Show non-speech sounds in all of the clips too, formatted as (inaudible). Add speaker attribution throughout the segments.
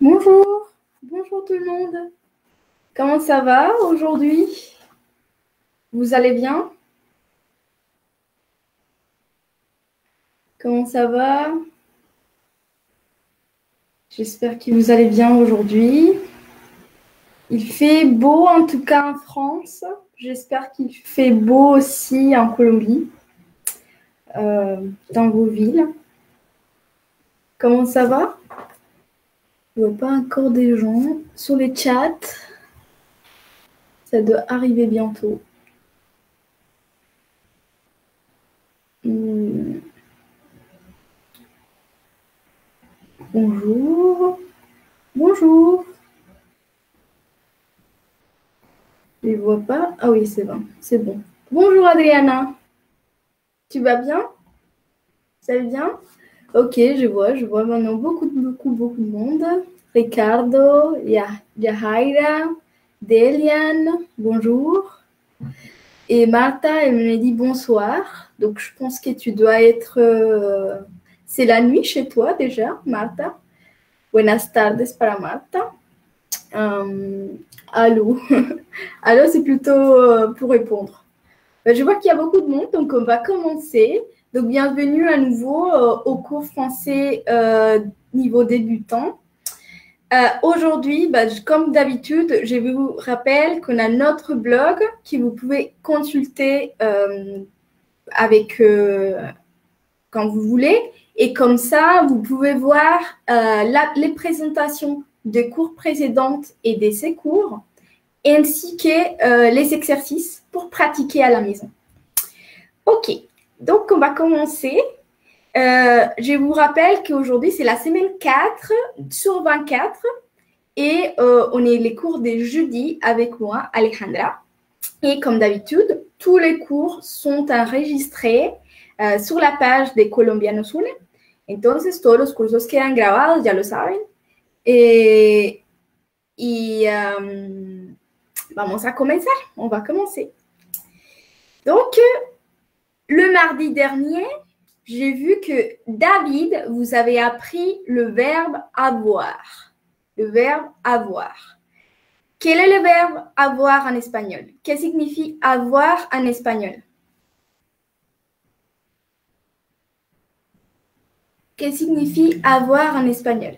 Speaker 1: Bonjour, bonjour tout le monde. Comment ça va aujourd'hui? Vous allez bien? Comment ça va? J'espère que vous allez bien aujourd'hui. Il fait beau en tout cas en France. J'espère qu'il fait beau aussi en Colombie, euh, dans vos villes. Comment ça va? Je vois pas encore des gens sur les chats. Ça doit arriver bientôt. Hmm. Bonjour. Bonjour. Je ne vois pas. Ah oui, c'est bon. C'est bon. Bonjour Adriana. Tu vas bien? Ça va bien? Ok, je vois. Je vois maintenant beaucoup, beaucoup, beaucoup de monde. Ricardo, Yahaira, Delian, bonjour. Et Martha, elle me dit bonsoir. Donc, je pense que tu dois être. euh, C'est la nuit chez toi déjà, Martha. Buenas tardes para Martha. Euh, allô. (laughs) allô, c'est plutôt euh, pour répondre. Ben, je vois qu'il y a beaucoup de monde, donc on va commencer. Donc, bienvenue à nouveau euh, au cours français euh, niveau débutant. Euh, Aujourd'hui, bah, comme d'habitude, je vous rappelle qu'on a notre blog que vous pouvez consulter avec quand vous voulez. Et comme ça, vous pouvez voir les présentations des cours précédentes et de ces cours, ainsi que les exercices pour pratiquer à la maison. Ok, donc on va commencer. Euh, je vous rappelle qu'aujourd'hui, c'est la semaine 4 sur 24 et euh, on est les cours des jeudis avec moi, Alejandra. Et comme d'habitude, tous les cours sont enregistrés euh, sur la page de Colombianos Une. Entonces, todos los cursos quedan grabados, ya lo saben. Eh, y euh, vamos a comenzar. On va commencer. Donc, le mardi dernier, j'ai vu que David, vous avez appris le verbe avoir. Le verbe avoir. Quel est le verbe avoir en espagnol? Que signifie avoir en espagnol? Que signifie avoir en espagnol?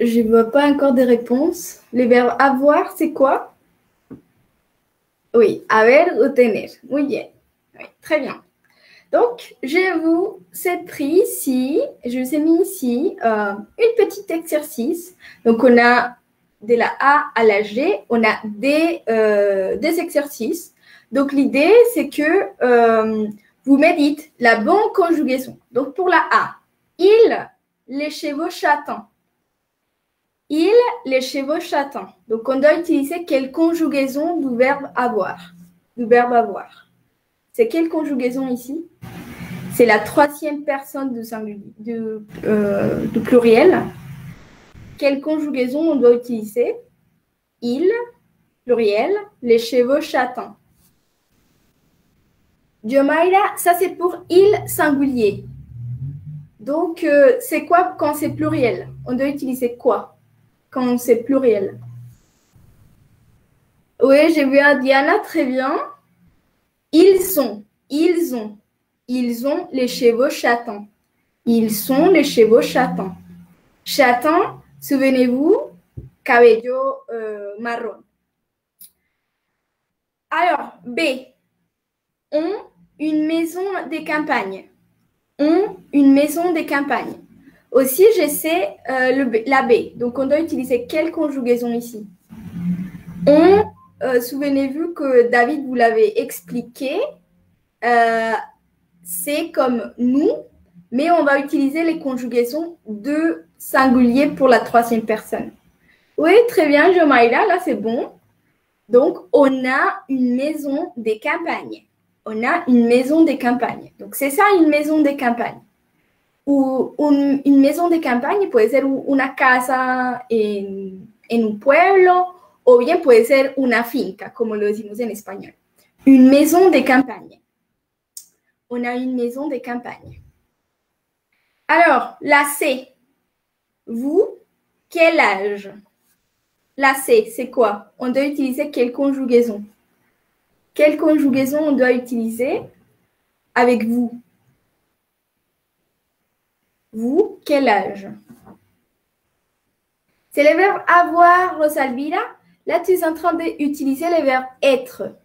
Speaker 1: Je ne vois pas encore des réponses. Le verbe avoir, c'est quoi? Oui, haber ou tener. Muy bien. Oui, très bien. Donc, je vous ai pris ici, je vous ai mis ici euh, un petit exercice. Donc, on a de la A à la G, on a des, euh, exercices. Donc, l'idée, c'est que euh, vous méditez la bonne conjugaison. Donc, pour la A, il les chevaux chatons. Il les chevaux chatons. Donc, on doit utiliser quelle conjugaison du verbe avoir Du verbe avoir. C'est quelle conjugaison ici? C'est la troisième personne euh, du pluriel. Quelle conjugaison on doit utiliser? Il, pluriel, les chevaux chatons. Diomaira, ça c'est pour il singulier. Donc, euh, c'est quoi quand c'est pluriel? On doit utiliser quoi? Quand c'est pluriel Oui, j'ai vu à Diana, très bien. Ils sont, ils ont, ils ont les chevaux chatons. Ils sont les chevaux chatons. Chaton, souvenez-vous, cabello euh, marron. Alors, B. Ont une maison des campagnes. Ont une maison des campagnes. Aussi, je sais euh, la B. Donc, on doit utiliser quelle conjugaison ici? On, euh, souvenez-vous que David vous l'avait expliqué, euh, c'est comme nous, mais on va utiliser les conjugaisons de singulier pour la troisième personne. Oui, très bien, Jomaïla, là c'est bon. Donc, on a une maison des campagnes. On a une maison des campagnes. Donc, c'est ça une maison des campagnes. Ou un- une maison de campagne puede ser u- una casa en, un pueblo o bien puede ser una finca, como lo decimos en español. Une maison de campagne. On a une maison de campagne. Alors, la C. Vous, quel âge? La C, c'est quoi? On doit utiliser quelle conjugaison? Quelle conjugaison on doit utiliser avec vous? Vous, quel âge? C'est le verbe avoir, Rosalvira. Là, tu es en train d'utiliser le verbe être.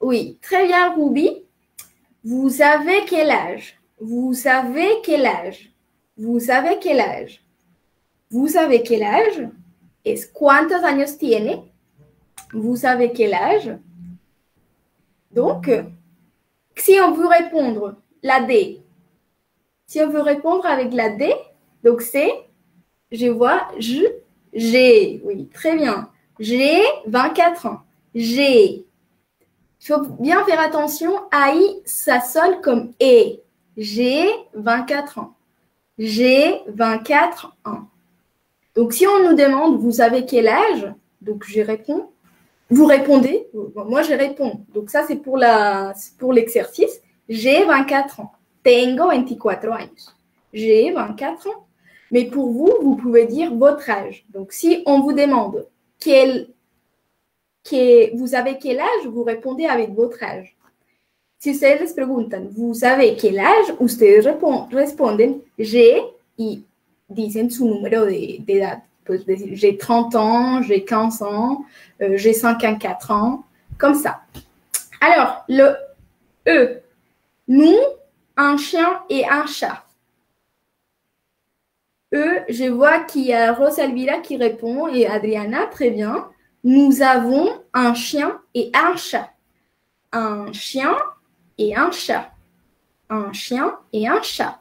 Speaker 1: Oui, très bien, Ruby. Vous avez quel âge? Vous savez quel âge? Vous savez quel âge? Vous savez quel âge? Es cuántos años tiene? Vous savez quel âge? Donc, si on veut répondre la D, si on veut répondre avec la D, donc c'est, je vois, j'ai, oui, très bien. J'ai 24 ans. J'ai. Il faut bien faire attention, AI, ça sonne comme E. J'ai 24 ans. J'ai 24 ans. Donc, si on nous demande, vous avez quel âge? Donc, je réponds. Vous répondez? Moi, je réponds. Donc, ça, c'est pour l'exercice. J'ai 24 ans. Tengo 24 años. J'ai 24 ans. Mais pour vous, vous pouvez dire votre âge. Donc, si on vous demande quel, que, vous avez quel âge, vous répondez avec votre âge. Si ustedes les preguntan, vous savez quel âge, ustedes responden j'ai y dicen su número de, de edad. J'ai 30 ans, j'ai 15 ans, euh, j'ai 54 ans, comme ça. Alors, le E. Nous, un chien et un chat. E, je vois qu'il y a Rosalvira qui répond et Adriana, très bien. Nous avons un chien et un chat. Un chien et un chat. Un chien et un chat.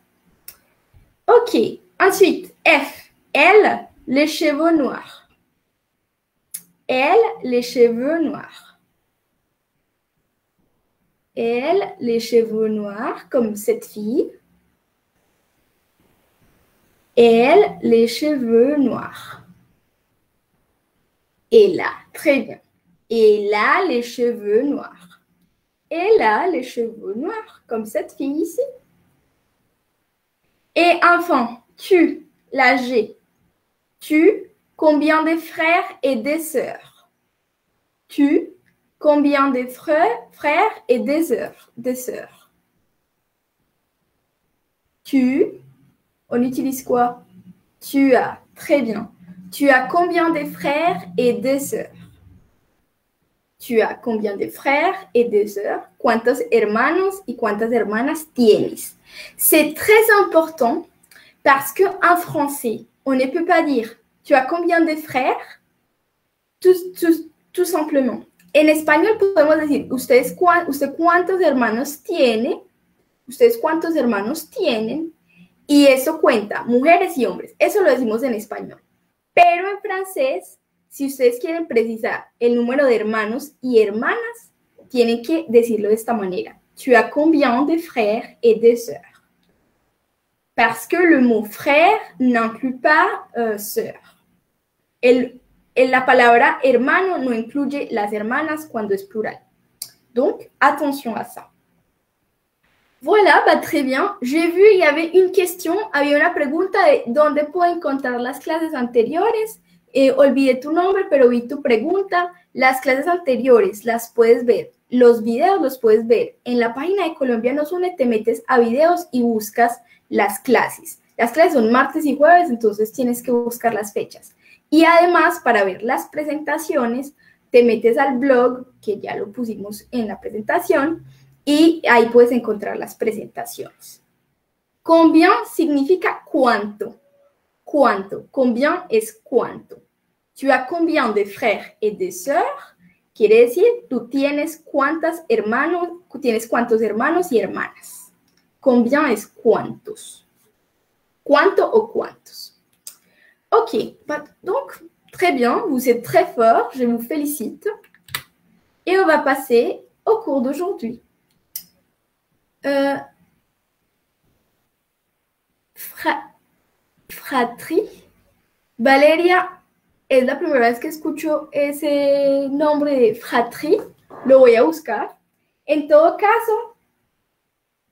Speaker 1: Ok. Ensuite, F. Elle, les cheveux noirs. Elle, les cheveux noirs. Elle, les cheveux noirs, comme cette fille. Elle, les cheveux noirs. Elle a, très bien. Elle a les cheveux noirs. Elle a les cheveux noirs, comme cette fille ici. Et enfin, tu, la G. Tu, combien de frères et de sœurs? Tu, combien de frères, et de sœurs, de sœurs? Tu, on utilise quoi? Tu as, très bien. Tu as combien de frères et de sœurs? Tu as combien de frères et de sœurs? ¿Cuántos hermanos y cuántas hermanas tienes? C'est très important parce qu'en français, on ne peut pas dire tu as combien de frères? Tout simplement. En español podemos decir ustedes usted cuántos hermanos tiene, ustedes cuántos hermanos tienen, y eso cuenta, mujeres y hombres. Eso lo decimos en español. Pero en francés, si ustedes quieren precisar el número de hermanos y hermanas, tienen que decirlo de esta manera. Tu as combien de frères et de sœurs Parce que le mot frère n'inclut pas euh, sœur. El, el, la palabra hermano no incluye las hermanas cuando es plural. Donc, attention à ça. Voilà, bah, très bien. J'ai vu, il y avait une question, había una pregunta de dónde puedo encontrar las clases anteriores. Eh, olvidé tu nombre, pero vi tu pregunta. Las clases anteriores las puedes ver. Los videos los puedes ver. En la página de Colombia nos une, te metes a videos y buscas las clases. Las clases son martes y jueves, entonces tienes que buscar las fechas. Y además, para ver las presentaciones, te metes al blog, que ya lo pusimos en la presentación, y ahí puedes encontrar las presentaciones. Combien significa cuánto. Cuánto. Combien es cuánto. Tu as combien de frères et de sœurs? Quiere decir, tú tienes cuántas hermanos, tienes cuántos hermanos y hermanas. Combien es cuántos. Cuánto o cuántos. Ok, donc très bien, vous êtes très fort, je vous félicite. Et on va passer au cours d'aujourd'hui. Euh, fra, fratrie, Valeria, es la primera vez que escucho ese nombre de fratrie, lo voy a buscar. En todo caso,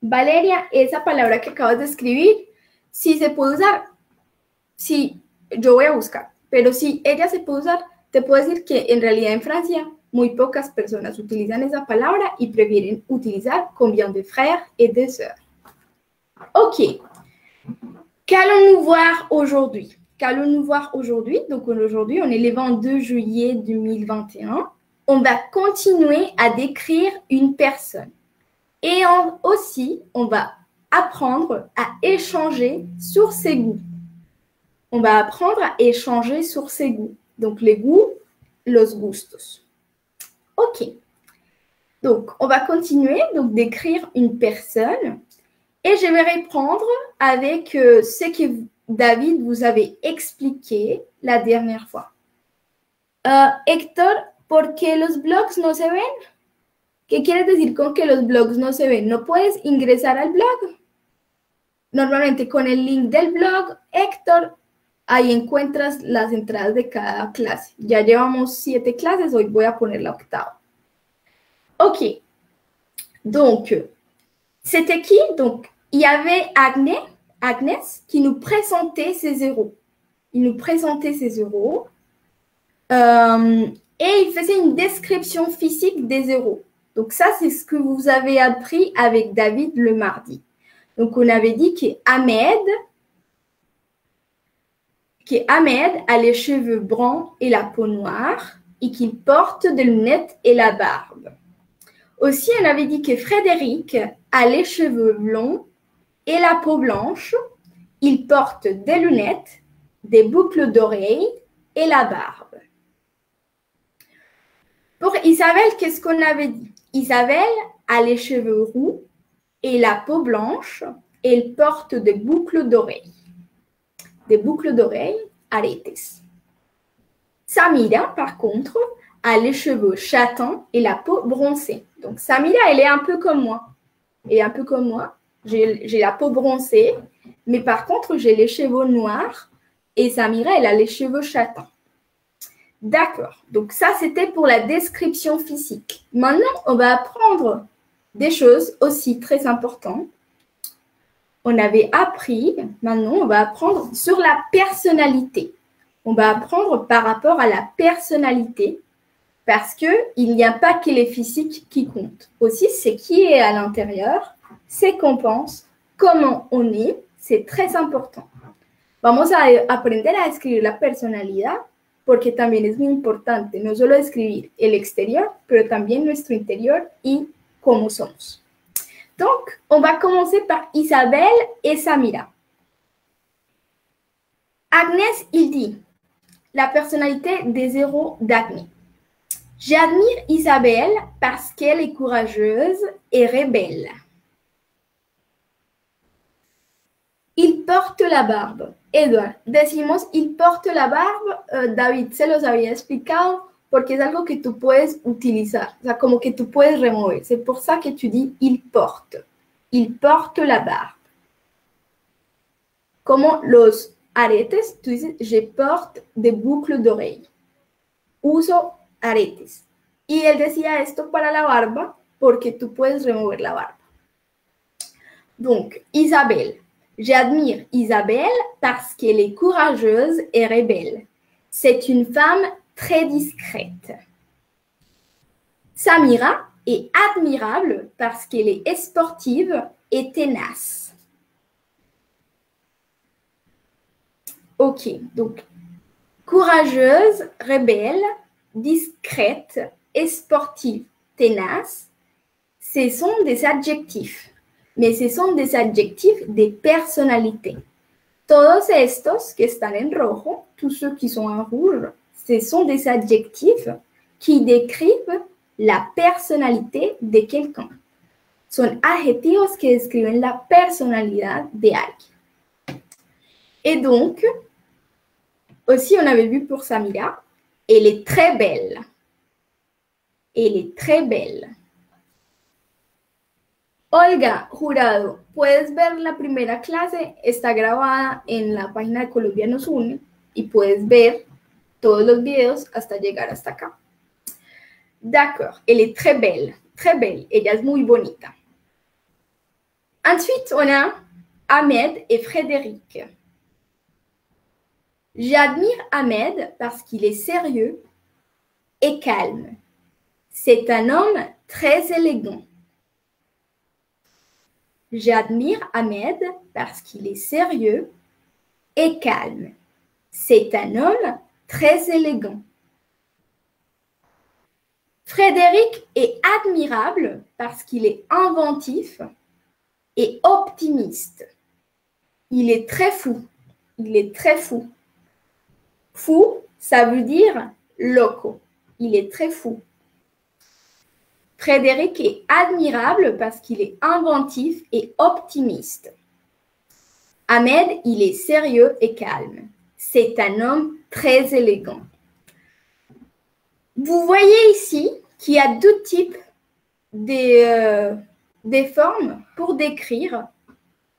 Speaker 1: Valeria, esa palabra que acabas de escribir, si se puede usar, si yo voy a buscar, pero si ella se puede usar, te puedo decir que en realidad en Francia muy pocas personas utilizan esa palabra y prefieren utilizar combien de frères et de sœurs. Ok. Qu'allons-nous voir aujourd'hui? Qu'allons-nous voir aujourd'hui? Donc aujourd'hui, on est le 22 juillet 2021. On va continuer à décrire une personne. Et aussi, on va apprendre à échanger sur ses goûts. On va apprendre à échanger sur ses goûts. Donc les goûts, los gustos. Ok. Donc, on va continuer donc d'écrire une personne et je vais reprendre avec euh, ce que David vous avait expliqué la dernière fois. Uh, Héctor, ¿por qué los blogs no se ven? ¿Qué quieres decir con que los blogs no se ven? ¿No puedes ingresar al blog? Normalmente con el link del blog, Héctor, ahí encuentras las entradas de cada clase. Ya llevamos siete clases, hoy voy a poner la octava. Ok. Donc, c'était qui Donc, il y avait Agnès, Agnès qui nous présentait ses zéros. Il nous présentait ses zéros. Euh, et il faisait une description physique des zéros. Donc ça, c'est ce que vous avez appris avec David le mardi. Donc on avait dit qu'Ahmed, qu'Ahmed a les cheveux bruns et la peau noire et qu'il porte des lunettes et la barbe. Aussi, on avait dit que Frédéric a les cheveux blonds et la peau blanche. Il porte des lunettes, des boucles d'oreilles et la barbe. Pour Isabelle, qu'est-ce qu'on avait dit? Isabelle a les cheveux roux et la peau blanche et elle porte des boucles d'oreilles. Des boucles d'oreilles, aretes. Samira, par contre, a les cheveux châtains et la peau bronzée. Donc Samira, elle est un peu comme moi. Et un peu comme moi. J'ai la peau bronzée, mais par contre, j'ai les cheveux noirs et Samira, elle a les cheveux châtains. D'accord. Donc ça, c'était pour la description physique. Maintenant, on va apprendre des choses aussi très importantes. On avait appris, maintenant, on va apprendre sur la personnalité. On va apprendre par rapport à la personnalité parce qu'il n'y a pas que les physiques qui comptent. Aussi, c'est qui est à l'intérieur, c'est qu'on pense, comment on est, c'est très important. Vamos a aprender a escribir la personalidad porque también es muy importante no solo escribir el exterior, pero también nuestro interior y cómo somos. Donc, on va commencer par Isabelle et Samira. Agnès, il dit la personnalité des héros d'Agnès. J'admire Isabelle parce qu'elle est courageuse et rebelle. Il porte la barbe. Edward, decimos il porte la barbe. Uh, David se los había explicado porque es algo que tú puedes utilizar, o sea, que tú puedes remover. C'est pour ça que tu dis il porte. Il porte la barbe. Como los aretes, tú dices je porte des boucles d'oreilles. Uso aretes. Y él decía esto para la barba porque tú puedes remover la barba. Donc, Isabelle. J'admire Isabelle parce qu'elle est courageuse et rebelle. C'est une femme très discrète. Samira est admirable parce qu'elle est sportive et tenace. Ok, donc courageuse, rebelle, discrète sportive, tenace, ce sont des adjectifs, mais ce sont des adjectifs de personnalité. Todos estos que están en rojo, tous ceux qui sont en rouge, ce sont des adjectifs qui décrivent la personnalité de quelqu'un. Son adjetivos que describen la personalidad de alguien. Et donc, aussi on avait vu pour Samira, elle est très belle. Elle est très belle. Olga Jurado, puedes ver la primera clase, está grabada en la página de Colombianos Une y puedes ver D'accord, elle est très belle, très belle, ella es muy bonita. Ensuite, on a Ahmed et Frédéric. J'admire Ahmed parce qu'il est sérieux et calme. C'est un homme très élégant. J'admire Ahmed parce qu'il est sérieux et calme. C'est un homme très élégant. Frédéric est admirable parce qu'il est inventif et optimiste. Il est très fou. Il est très fou. Fou, ça veut dire loco. Il est très fou. Frédéric est admirable parce qu'il est inventif et optimiste. Ahmed, il est sérieux et calme. C'est un homme très élégant. Vous voyez ici qu'il y a deux types des, euh, des formes pour décrire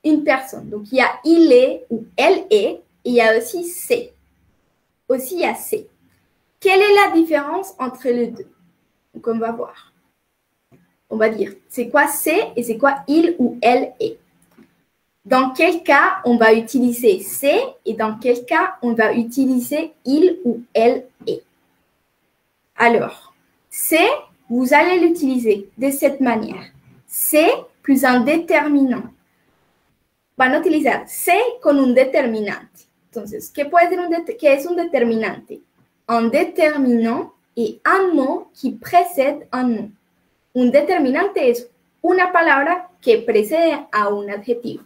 Speaker 1: une personne. Donc, il y a il est ou elle est, et il y a aussi c'est. Aussi, il y a c'est. Quelle est la différence entre les deux? Donc, on va voir. On va dire, c'est quoi c'est et c'est quoi il ou elle est. Dans quel cas on va utiliser c'est et dans quel cas on va utiliser il ou elle est. Alors, c'est, vous allez l'utiliser de cette manière. C'est plus un déterminant. Van c'est con un determinante. Entonces, ¿qué, puede ser un ¿qué es un determinante? Un déterminant et un mot qui précède un nom. Un determinante es una palabra que precede a un adjetivo,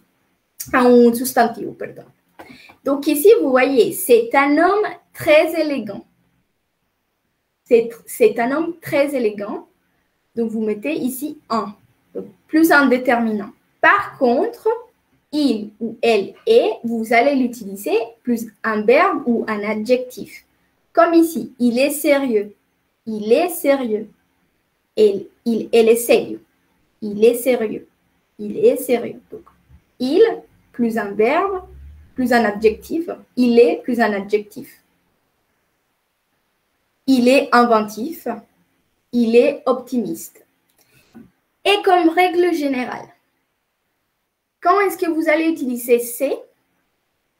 Speaker 1: a un sustantivo, perdón. Donc ici, vous voyez, c'est un homme très élégant. C'est un homme très élégant. Donc vous mettez ici un, donc plus un déterminant. Par contre, il ou elle est, vous allez l'utiliser plus un verbe ou un adjectif. Comme ici, il est sérieux. Il est sérieux. Elle, il, elle est sérieux. Il est sérieux. Il est sérieux. Donc, il plus un verbe plus un adjectif. Il est plus un adjectif. Il est inventif. Il est optimiste. Et comme règle générale, quand est-ce que vous allez utiliser c'est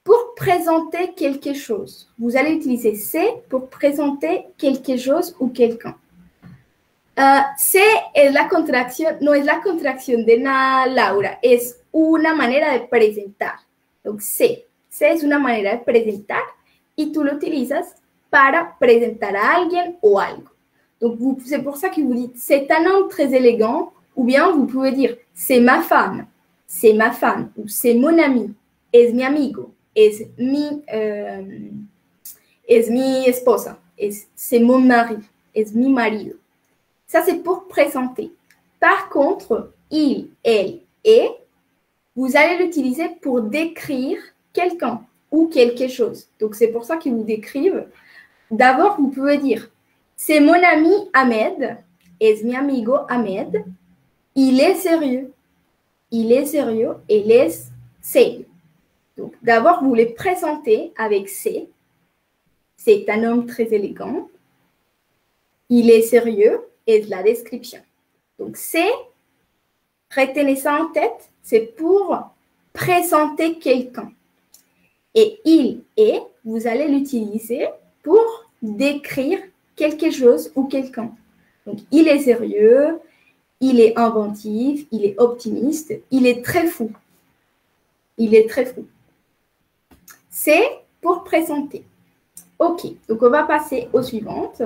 Speaker 1: pour présenter quelque chose? Vous allez utiliser c'est pour présenter quelque chose ou quelqu'un. Uh, C es la contracción, no es la contracción de nada, Laura, es una manera de presentar. Donc, C. C es una de presentar y tú lo utilizas para presentar a alguien o algo. Donc, c'est pour ça que vous dites c'est un homme très élégant ou bien vous pouvez dire c'est ma femme, c'est ma femme ou c'est mon ami, es mi amigo, es mi, euh, es mi esposa, c'est mon mari, es mi marido. Ça, c'est pour présenter. Par contre, il, elle, et, vous allez l'utiliser pour décrire quelqu'un ou quelque chose. Donc, c'est pour ça qu'ils vous décrivent. D'abord, vous pouvez dire, c'est mon ami Ahmed, es mi amigo Ahmed. Il est sérieux. Il est sérieux. Il est sérieux. Donc, d'abord, vous les présentez avec c'est. C'est un homme très élégant. Il est sérieux et la description. Donc, c'est, retenez ça en tête, c'est pour présenter quelqu'un. Et il est, vous allez l'utiliser pour décrire quelque chose ou quelqu'un. Donc, il est sérieux, il est inventif, il est optimiste, il est très fou. Il est très fou. C'est pour présenter. OK, donc on va passer aux suivantes.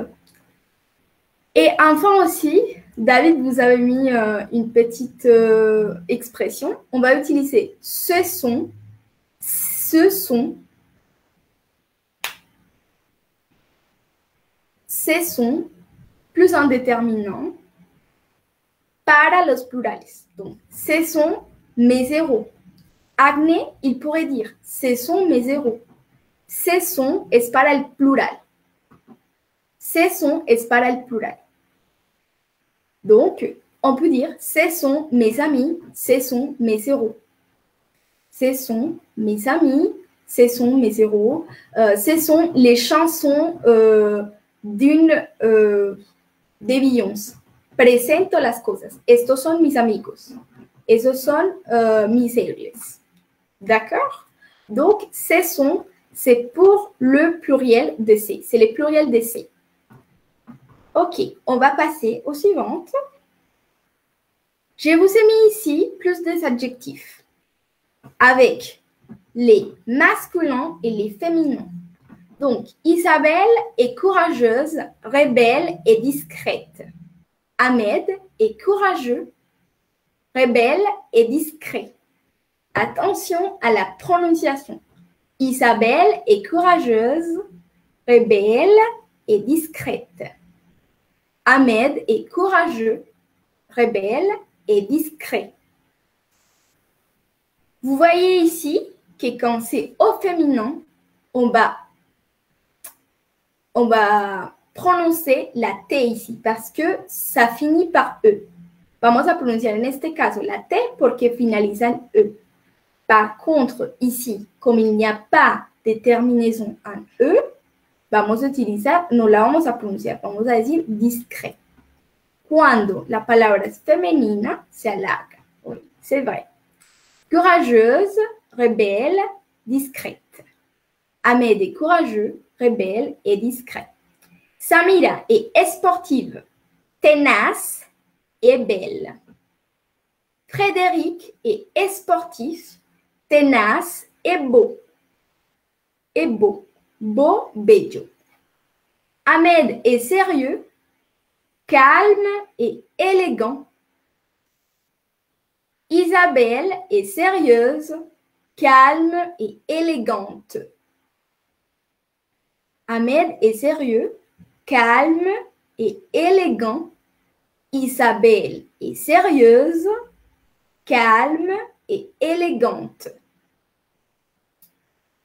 Speaker 1: Et enfin aussi, David vous avez mis euh, une petite euh, expression. On va utiliser ce son, ce son, ces sons, plus un déterminant, para los plurales. Donc, ce sont mes héros. Agne, il pourrait dire, ce sont mes héros. Ce sont es para el plural. Ce sont es para el plural. Donc, on peut dire ce sont mes amis, ce sont mes héros. Ce sont mes amis, ce sont mes héros, euh, ce sont les chansons euh, d'une euh, de Beyoncé. Presento las cosas. Estos son mis amigos. Esos son euh, mis héros. D'accord? Donc, ce sont, c'est pour le pluriel de C. C'est le pluriel de C. Ok, on va passer aux suivantes. Je vous ai mis ici plus des adjectifs avec les masculins et les féminins. Donc, Isabelle est courageuse, rebelle et discrète. Ahmed est courageux, rebelle et discret. Attention à la prononciation. Isabelle est courageuse, rebelle et discrète. Ahmed est courageux, rebelle et discret. Vous voyez ici que quand c'est au féminin, on va, on va prononcer la T ici parce que ça finit par E. Vamos a pronunciar en este caso la T porque finaliza en E. Par contre, ici, comme il n'y a pas de terminaison en E, vamos a utilizar, no la vamos a pronunciar, vamos discret. Cuando la palabra es femenina, se alarga. Oui, c'est vrai. Courageuse, rebelle, discrète. Ahmed est courageux, rebelle et discret. Samira est sportive, tenace et belle. Frédéric est sportif, tenace et beau. Et beau. Beau, bello. Ahmed est sérieux, calme et élégant. Isabelle est sérieuse, calme et élégante. Ahmed est sérieux, calme et élégant. Isabelle est sérieuse, calme et élégante.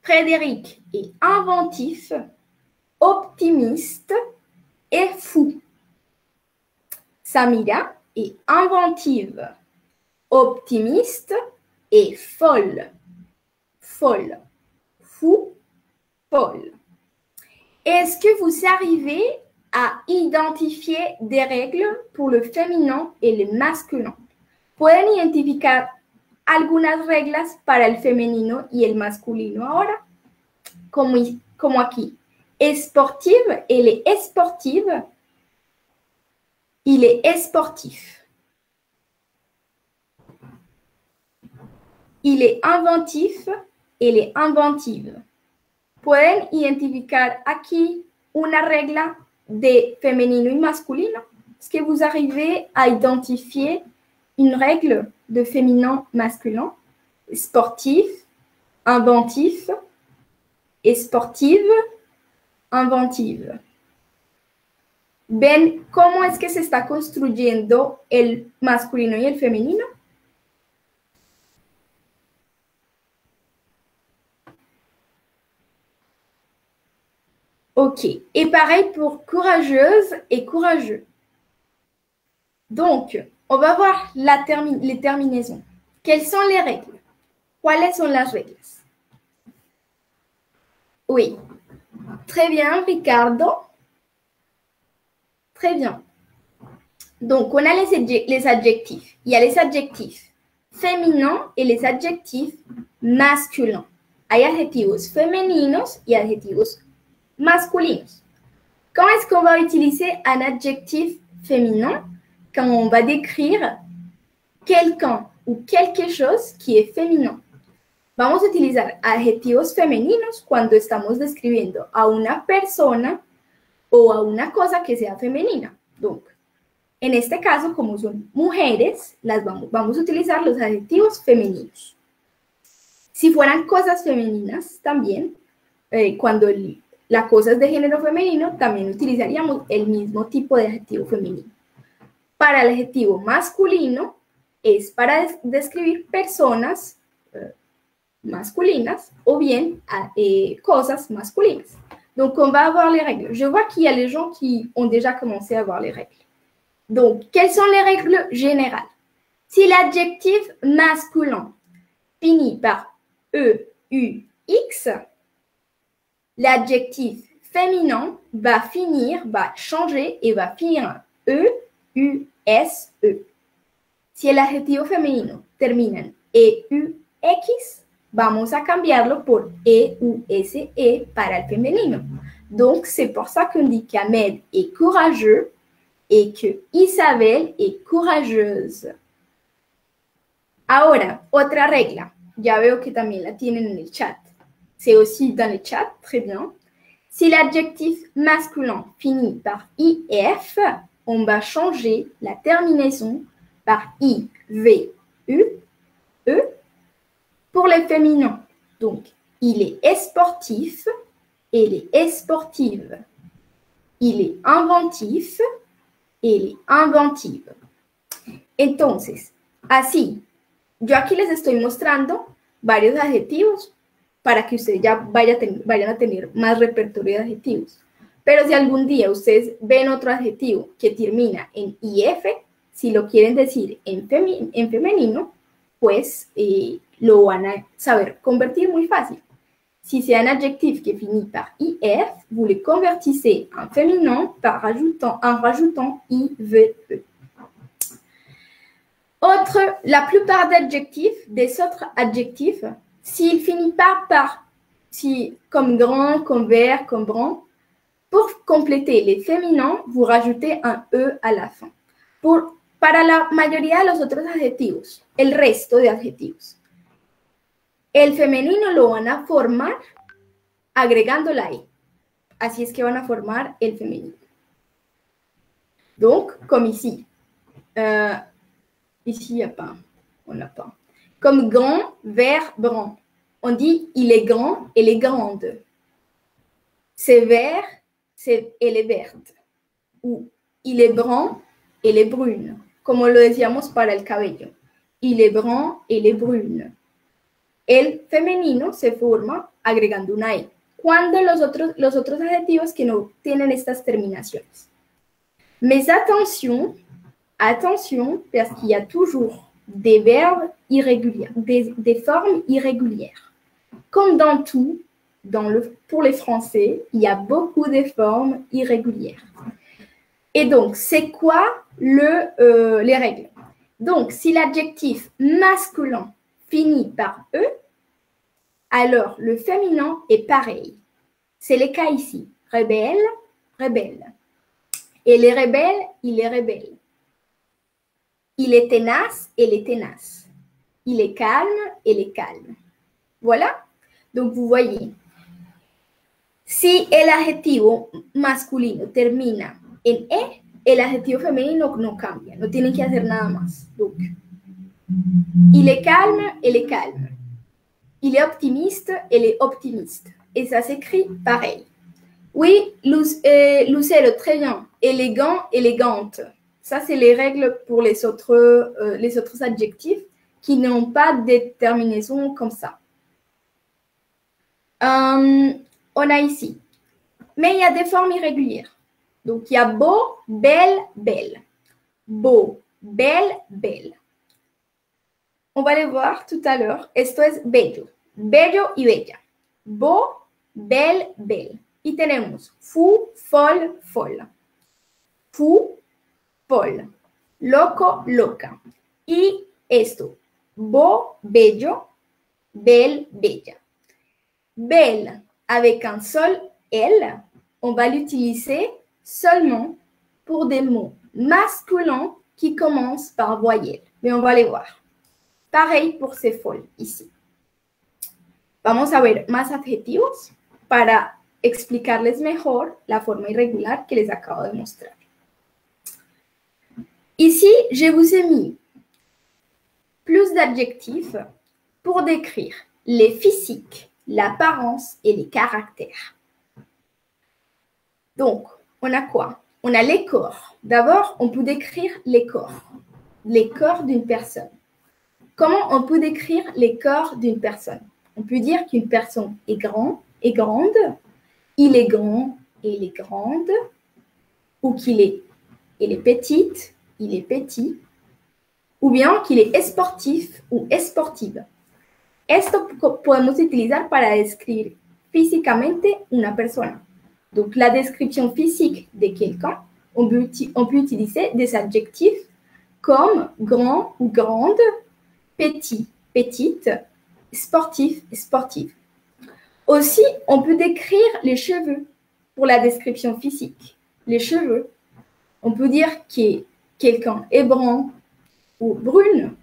Speaker 1: Frédéric est inventif, optimiste et fou. Samira est inventive, optimiste et folle. Folle. Fou, folle. Est-ce que vous arrivez à identifier des règles pour le féminin et le masculin? ¿Pueden identificar algunas reglas para el femenino y el masculino ahora? Como, como aquí. Sportive, elle est sportive. Il est sportif. Il est inventif, elle est inventive. ¿Pueden identificar aquí una regla de femenino y masculino? Est-ce que vous arrivez à identifier une règle de féminin masculin? Sportif, inventif, et sportive, inventive. ¿Ven cómo es que se está construyendo el masculino y el femenino? Ok. Et pareil pour courageuse et courageux. Donc, on va voir les terminaisons. Quelles sont les règles? ¿Cuáles son las reglas? Oui. Très bien, Ricardo. Très bien. Donc, on a les, les adjectifs. Il y a les adjectifs féminins et les adjectifs masculins. Hay adjetivos femeninos y adjetivos masculinos. Quand est-ce qu'on va utiliser un adjectif féminin? Quand on va décrire quelqu'un ou quelque chose qui est féminin. Vamos a utilizar adjetivos femeninos cuando estamos describiendo a una persona o a una cosa que sea femenina. Donc, en este caso, como son mujeres, las vamos, vamos a utilizar los adjetivos femeninos. Si fueran cosas femeninas también, eh, cuando el, la cosa es de género femenino, también utilizaríamos el mismo tipo de adjetivo femenino. Para el adjetivo masculino, es para describir personas eh, masculinas o bien eh, cosas masculinas. Donc, on va avoir les règles. Je vois qu'il y a les gens qui ont déjà commencé à voir les règles. Donc, quelles sont les règles générales? Si l'adjectif masculin finit par E, U, X, l'adjectif féminin va finir, va changer et va finir E, U, S, E. Si el adjetivo femenino termina en E, U, X, vamos a cambiarlo por E, U, S, E para el femenino. Donc, c'est pour ça qu'on dit qu'Ahmed est courageux et que Isabelle est courageuse. Ahora, otra regla. Ya veo que también la tienen en el chat. C'est aussi dans le chat, très bien. Si l'adjectif masculin finit par IF, on va changer la terminaison par I, V, U, E pour les féminins. Donc, il est sportif, elle est sportive. Il est inventif, elle est inventive. Entonces, así, yo aquí les estoy mostrando varios adjetivos para que ustedes ya vayan a tener más repertorio de adjetivos. Pero si algún día ustedes ven otro adjetivo que termina en IF, si lo quieren decir en, femi- en femenino, pues eh, lo van a saber convertir muy fácil. Si c'est un adjectif qui finit par IF, vous le convertissez en féminin en rajoutant IVE. Autre, la plupart d'adjectifs, des autres adjectifs, s'il finit pas par, si, comme grand, comme vert, comme brun, pour compléter les féminins, vous rajoutez un E à la fin. Pour, la mayoría de los otros adjetivos, el resto de adjetivos, el femenino lo van a formar agregando la I. Así es formar el. Donc, comme ici. Euh, ici, il n'y a pas. On n'a pas. Comme grand, vert, brun. On dit il est grand, elle est grande. C'est vert, c'est, elle est verte. Ou il est brun, elle est brune. Como lo decíamos para el cabello. Il est brun, elle est brune. El femenino se forma agregando una I. Cuando los otros, los otros adjetivos que no tienen estas terminaciones. Mais attention, attention, parce qu'il y a toujours des verbes irréguliers, des, des formes irrégulières. Comme dans tout, dans le, pour les Français, il y a beaucoup de formes irrégulières. Et donc, c'est quoi le, euh, les règles? Donc, si l'adjectif masculin finit par E, alors le féminin est pareil. C'est le cas ici. Rebelle, rebelle. Et les rebelles, il est rebelle. Il est tenace, elle est tenace. Il est calme, elle est calme. Voilà. Donc, vous voyez, si el adjetivo masculino termina en E, el adjetivo femenino no cambia, no tienen que hacer nada más. Donc, il est calme, elle est calme. Il est optimiste, elle est optimiste. Et ça s'écrit pareil. Oui, euh, Lucero, très bien. Élégant, élégante. Ça, c'est les règles pour les autres, euh, les autres adjectifs qui n'ont pas de terminaison comme ça. Euh, on a ici. Mais il y a des formes irrégulières. Donc, il y a beau, belle, belle. Beau, belle, belle. On va les voir tout à l'heure. Esto es bello. Bello y bella. Beau, belle, belle. Y tenemos fou, folle, folle. Fou, folle. Loco, loca. Y esto. Beau, bello, belle, bella. Belle avec un seul L, on va l'utiliser seulement pour des mots masculins qui commencent par voyelle. Mais on va les voir. Pareil pour ces folles ici. Vamos a ver más adjetivos para explicarles mejor la forma irregular que les acabo de mostrar. Ici, je vous ai mis plus d'adjectifs pour décrire les physiques, l'apparence et les caractères. Donc, on a quoi? On a les corps. D'abord, on peut décrire les corps. Les corps d'une personne. Comment on peut décrire les corps d'une personne? On peut dire qu'une personne est grand, est grande, il est grand, elle est grande, ou qu'il est, elle est petite, il est petit, ou bien qu'il est sportif ou sportive. Esto podemos utilizar para describir físicamente una persona. Donc, la description physique de quelqu'un, on peut utiliser des adjectifs comme grand ou grande, petit, petite, sportif, sportive. Aussi, on peut décrire les cheveux pour la description physique. Les cheveux. On peut dire que quelqu'un est brun ou brune,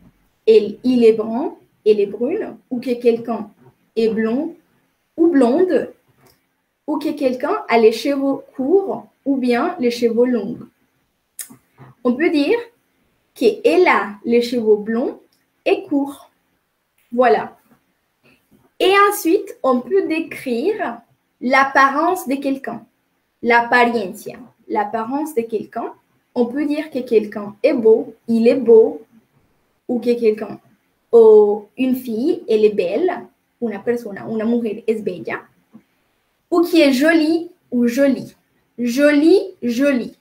Speaker 1: et il est brun, elle est brune, ou que quelqu'un est blond ou blonde, ou que quelqu'un a les cheveux courts ou bien les cheveux longs. On peut dire qu'elle a les cheveux blonds et courts. Voilà. Et ensuite, on peut décrire l'apparence de quelqu'un, l'apparence, l'apparence de quelqu'un. On peut dire que quelqu'un est beau, il est beau, ou que quelqu'un, ou une fille, elle est belle, una persona, una mujer es bella, ou qui est jolie ou jolie. Jolie, jolie.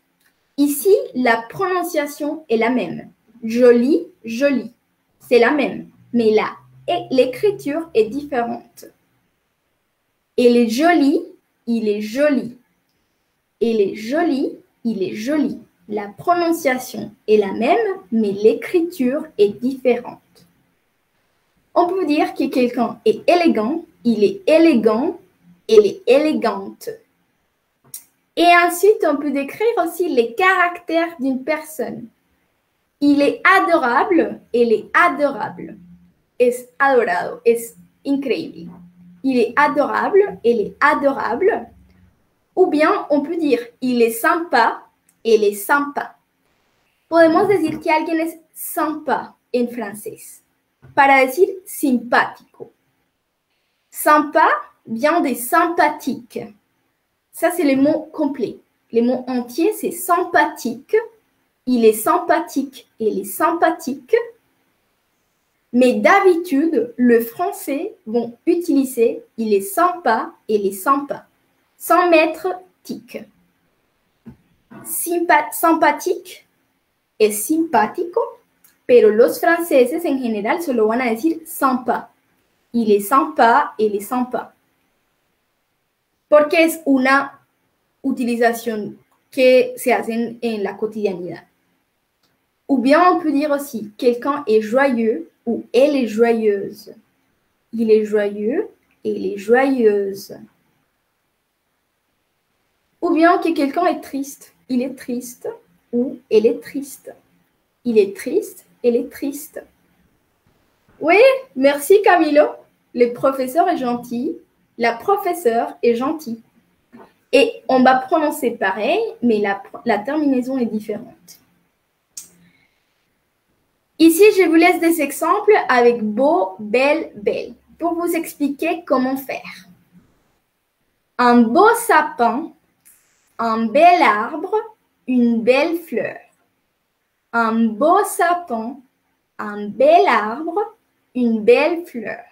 Speaker 1: Ici, la prononciation est la même. Jolie, jolie. C'est la même. Mais là, l'écriture est différente. Elle est jolie, il est joli. Elle est jolie, il est joli. La prononciation est la même, mais l'écriture est différente. On peut dire que quelqu'un est élégant, il est élégant, elle est élégante. Et ensuite, on peut décrire aussi les caractères d'une personne. Il est adorable, elle est adorable. Es adorado, es increíble. Il est adorable, elle est adorable. Ou bien on peut dire il est sympa, elle est sympa. Podemos decir que alguien es sympa en francés para decir. Sympa vient de sympathique. Ça, c'est le mot complet. Les mots entiers, c'est sympathique. Il est sympathique, elle est sympathique. Mais d'habitude, le français vont utiliser il est sympa, elle est sympa, sans mettre tic. sympathique es simpático, pero los franceses en general solo van a decir sympa. Il est sympa, elle est sympa. Porque es una utilización que se hace en la cotidianidad. Ou bien on peut dire aussi quelqu'un est joyeux ou elle est joyeuse. Il est joyeux, elle est joyeuse. Ou bien que quelqu'un est triste. Il est triste ou elle est triste. Il est triste, elle est triste. Oui, merci Camilo. Le professeur est gentil. La professeure est gentille. Et on va prononcer pareil, mais la, la terminaison est différente. Ici, je vous laisse des exemples avec beau, belle, belle, pour vous expliquer comment faire. Un beau sapin, un bel arbre, une belle fleur. Un beau sapin, un bel arbre, une belle fleur.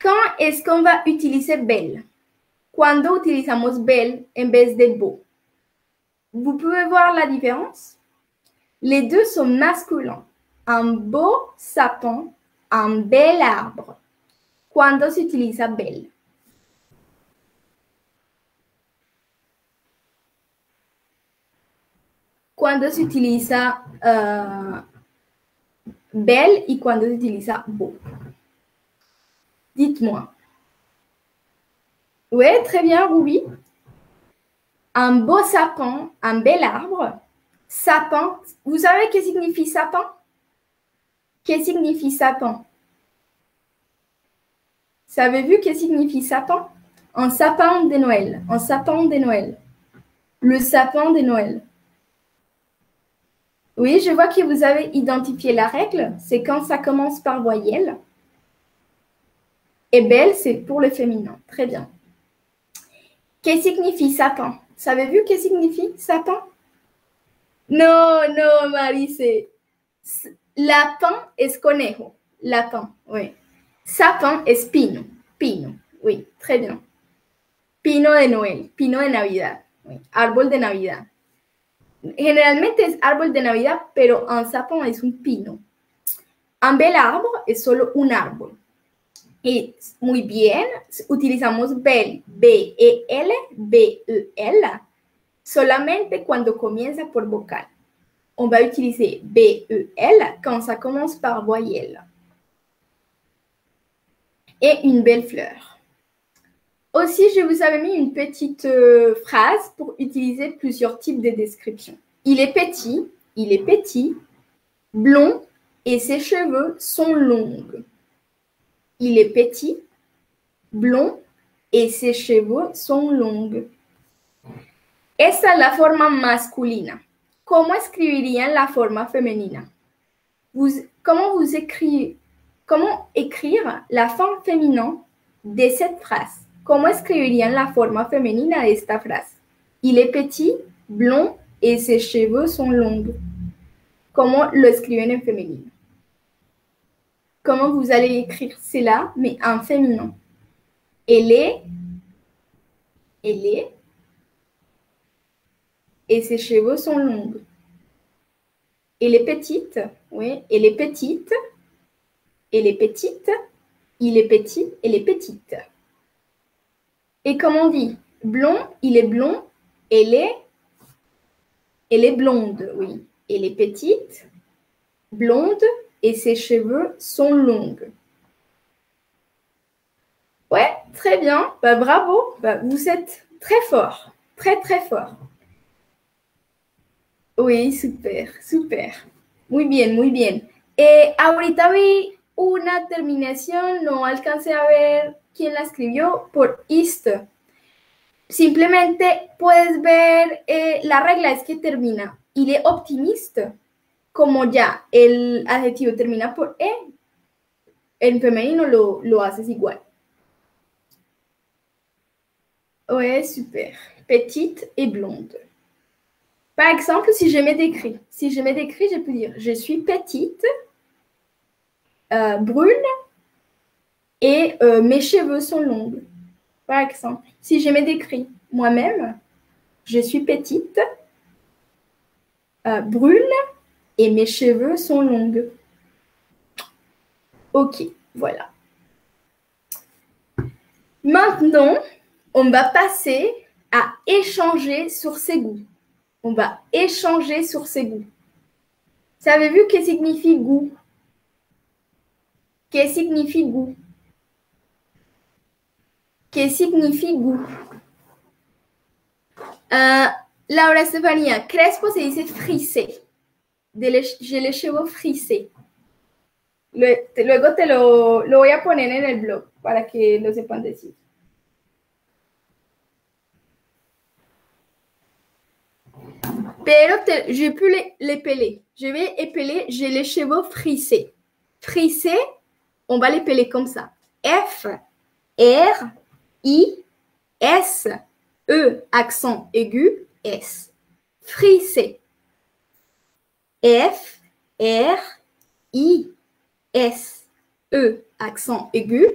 Speaker 1: Quand est-ce qu'on va utiliser belle? Cuando utilizamos belle en vez de beau? Vous pouvez voir la différence? Les deux sont masculins. Un beau sapin, un bel arbre. Cuando se utiliza belle? Cuando se utiliza uh, belle y cuando se utiliza beau. Dites-moi. Oui, très bien, Ruby. Un beau sapin, un bel arbre. Sapin, vous savez ce que signifie sapin? Qu'est-ce que signifie sapin? Savez-vous que signifie sapin? Un sapin de Noël. Un sapin de Noël. Le sapin de Noël. Oui, je vois que vous avez identifié la règle. C'est quand ça commence par voyelle. Et belle, c'est pour le féminin. Très bien. Qu'est-ce que signifie sapin Savez-vous ce que signifie sapin Non, non, Marie, c'est lapin es conejo. Lapin, oui. Sapin es pino. Pino, oui, très bien. Pino de Noël, pino de Navidad, oui. de Navidad. Generalmente es árbol de Navidad, pero un sapin es un pino. Un bel arbre es solo un árbol. Y muy bien, utilizamos bel, B-E-L, B-E-L, solamente cuando comienza por vocal. On va utiliser B-E-L quand ça commence par voyelle. Et une belle fleur. Aussi, je vous avais mis une petite euh, phrase pour utiliser plusieurs types de descriptions. Il est petit, il est petit, blond et ses cheveux sont longs. Il est petit, blond et ses cheveux sont longs. Esta es la forma masculina. ¿Cómo escribirían la forma femenina? Comment vous comment écrire la forme féminine de cette phrase? ¿Cómo escribirían la forma femenina de esta frase? Il est petit, blond et ses cheveux sont longs. Comment lo escriben en féminin? Comment vous allez écrire cela, mais en féminin? Elle est, elle est, et ses cheveux sont longs. Elle est petite, oui, elle est petite, elle est petite, il est petit, elle est petite. Et comme on dit, blond, il est blond, elle est, elle est blonde, oui. Elle est petite, blonde et ses cheveux sont longs. Ouais, très bien. Bah, bravo. Bah, vous êtes très fort. Très, très fort. Oui, super, super. Muy bien, muy bien. Eh, ahorita vi una terminación, no alcancé a ver quién la escribió por east. Simplemente puedes ver, eh, la regla es que termina, il est optimiste, como ya el adjetivo termina por E, en femenino lo, lo haces igual. Ouais, super. Petite et blonde. Par exemple, si je mets décrit, si je mets décrit, je peux dire je suis petite, euh, brune et euh, mes cheveux sont longs. Par exemple, si je me décris moi-même, je suis petite, euh, brune et mes cheveux sont longs. Ok, voilà. Maintenant, on va passer à échanger sur ses goûts. On va échanger sur ses goûts. Savez-vous que signifie goût? Que signifie goût? Que signifie goût? Euh, Laura Estefania, crespo se dice frisé. Le- J'ai les cheveux frisés. Te- Luego te lo, lo voy a poner en el blog para que lo sepan decir. Pero te- je peux les, les peler. Je vais épeler, j'ai les cheveux frissés. Frissés, on va les peler comme ça. F, R, I, S, E, accent aigu, S. Frissé. F, R, I, S, E, accent aigu,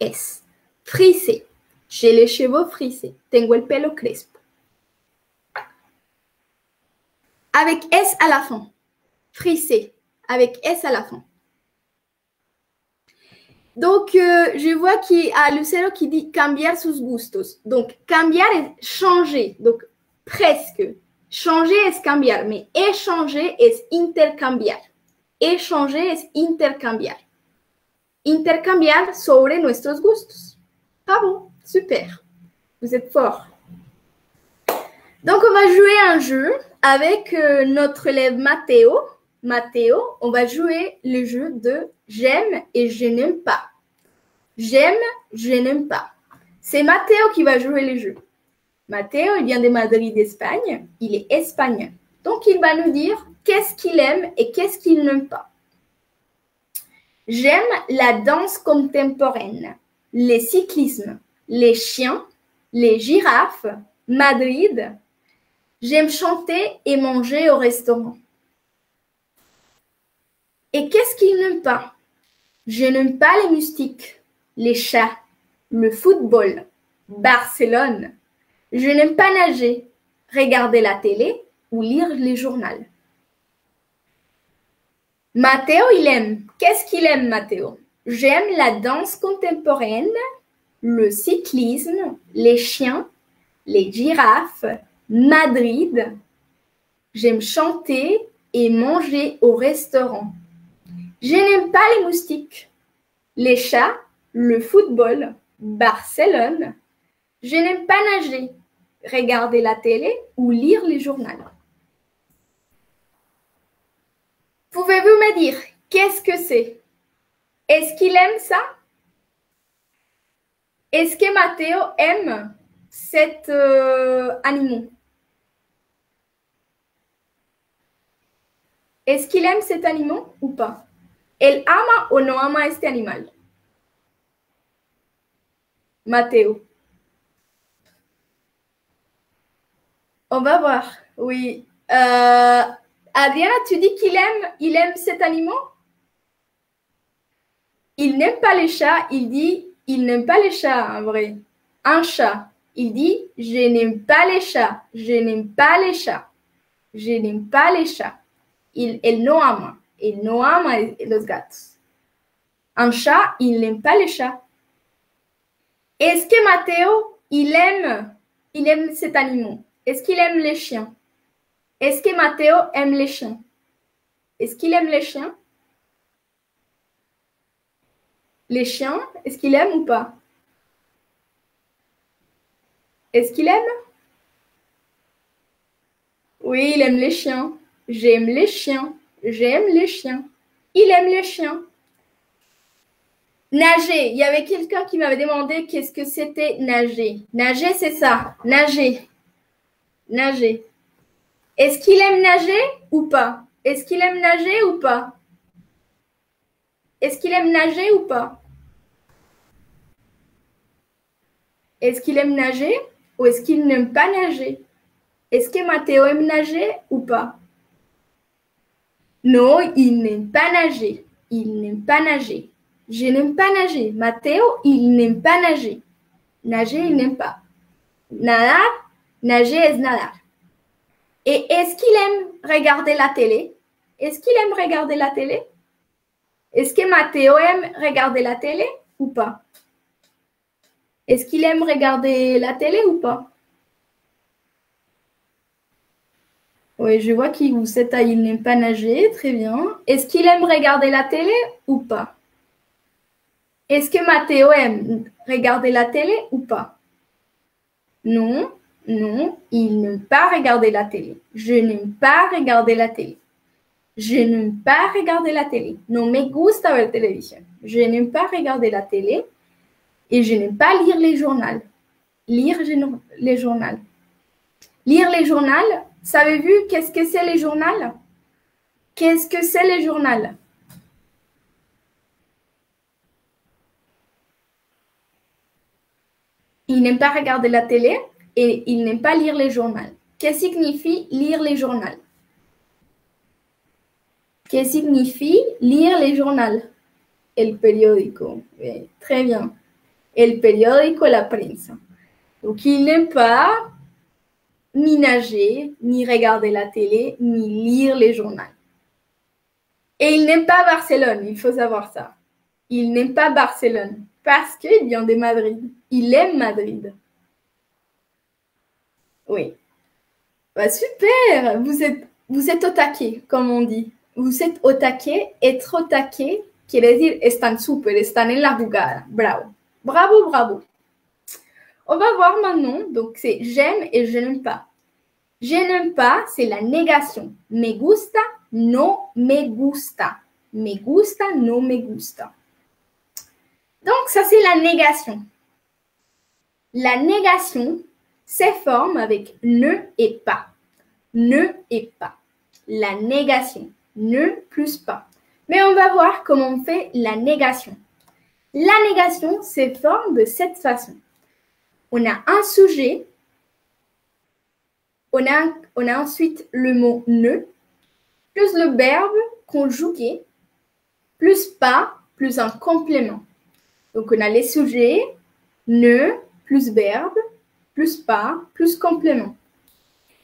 Speaker 1: S. Frissé. J'ai les cheveux frissés. Tengo el pelo crespo. Avec S à la fin. Frissé. Avec S à la fin. Donc, euh, je vois qu'il y a Lucero qui dit cambiar sus gustos. Donc, cambiar est changer. Donc, presque. Changer es cambiar, mais échanger es intercambiar. Échanger es intercambiar. Intercambiar sobre nuestros gustos. Bravo, super. Vous êtes fort. Donc, on va jouer un jeu avec euh, notre élève Mathéo. Mathéo, on va jouer le jeu de j'aime et je n'aime pas. J'aime, je n'aime pas. C'est Mathéo qui va jouer le jeu. Mathéo, il vient de Madrid, Espagne. Il est espagnol. Donc, il va nous dire qu'est-ce qu'il aime et qu'est-ce qu'il n'aime pas. J'aime la danse contemporaine, les cyclismes, les chiens, les girafes, Madrid. J'aime chanter et manger au restaurant. Et qu'est-ce qu'il n'aime pas? Je n'aime pas les moustiques, les chats, le football, Barcelone. Je n'aime pas nager, regarder la télé ou lire les journaux. Mathéo, il aime. Qu'est-ce qu'il aime, Mathéo J'aime la danse contemporaine, le cyclisme, les chiens, les girafes, Madrid. J'aime chanter et manger au restaurant. Je n'aime pas les moustiques, les chats, le football, Barcelone. Je n'aime pas nager, regarder la télé ou lire les journaux. Pouvez-vous me dire qu'est-ce que c'est? Est-ce qu'il aime ça? Est-ce que Matteo aime cet euh, animal? Est-ce qu'il aime cet animal ou pas? ¿Él ama o no ama este animal? Matteo. On va voir. Oui. Euh, Adriana, tu dis qu'il aime, il aime cet animal Il n'aime pas les chats. Il dit, il n'aime pas les chats, en vrai. Un chat. Il dit, je n'aime pas les chats. Je n'aime pas les chats. Je n'aime pas les chats. Il, elle no ama. Il no ama los gatos. Un chat, il n'aime pas les chats. Est-ce que Matteo, il aime, aime cet animal? Est-ce qu'il aime les chiens? Est-ce que Matteo aime les chiens? Est-ce qu'il aime les chiens? Les chiens, est-ce qu'il aime ou pas? Est-ce qu'il aime? Oui, il aime les chiens. J'aime les chiens. J'aime les chiens. Il aime les chiens. Nager. Il y avait quelqu'un qui m'avait demandé qu'est-ce que c'était nager. Nager, c'est ça. Nager. Nager. Est-ce qu'il aime nager ou pas? Est-ce qu'il aime nager ou pas? Est-ce qu'il aime nager ou pas? Est-ce qu'il aime nager ou est-ce qu'il n'aime pas nager? Est-ce que Mathéo aime nager ou pas? Non, il n'aime pas nager. Il n'aime pas nager. Je n'aime pas nager. Mathéo, il n'aime pas nager. Nager, il n'aime pas. Nadar, nager est nadar. Et est-ce qu'il aime regarder la télé? Est-ce qu'il aime regarder la télé? Est-ce que Mathéo aime regarder la télé ou pas? Est-ce qu'il aime regarder la télé ou pas? Oui, je vois qu'il vous êtes à il n'aime pas nager, très bien. Est-ce qu'il aime regarder la télé ou pas? Est-ce que Mathéo aime regarder la télé ou pas? Non, non, il n'aime pas regarder la télé. Je n'aime pas regarder la télé. Je n'aime pas regarder la télé. No me gusta ver televisión. Je n'aime pas regarder la télé et je n'aime pas lire les journaux. Lire les journaux. Lire les journaux, savez-vous qu'est-ce que c'est les journaux? Qu'est-ce que c'est les journaux? Il n'aime pas regarder la télé et il n'aime pas lire les journaux. Qu'est-ce que signifie lire les journaux? Qu'est-ce que signifie lire les journaux? El periódico. Très bien. El periódico, la prensa. Donc, il n'aime pas ni nager, ni regarder la télé, ni lire les journaux. Et il n'aime pas Barcelone, il faut savoir ça. Il n'aime pas Barcelone parce qu'il vient de Madrid. Il aime Madrid. Oui. Bah, super, vous êtes, vous au comme on dit. Vous êtes au taquet. Être au taquet quiere decir están super, están en la. Bravo. Bravo, bravo. On va voir maintenant. Donc, c'est j'aime et je n'aime pas. Je n'aime pas, c'est la négation. Me gusta, no me gusta. Me gusta, no me gusta. Donc, ça, c'est la négation. La négation se forme avec ne et pas. Ne et pas. La négation. Ne plus pas. Mais on va voir comment on fait la négation. La négation se forme de cette façon. On a un sujet, on a, on a ensuite le mot ne, plus le verbe conjugué, plus pas, plus un complément. Donc on a les sujets, ne, plus verbe, plus pas, plus complément.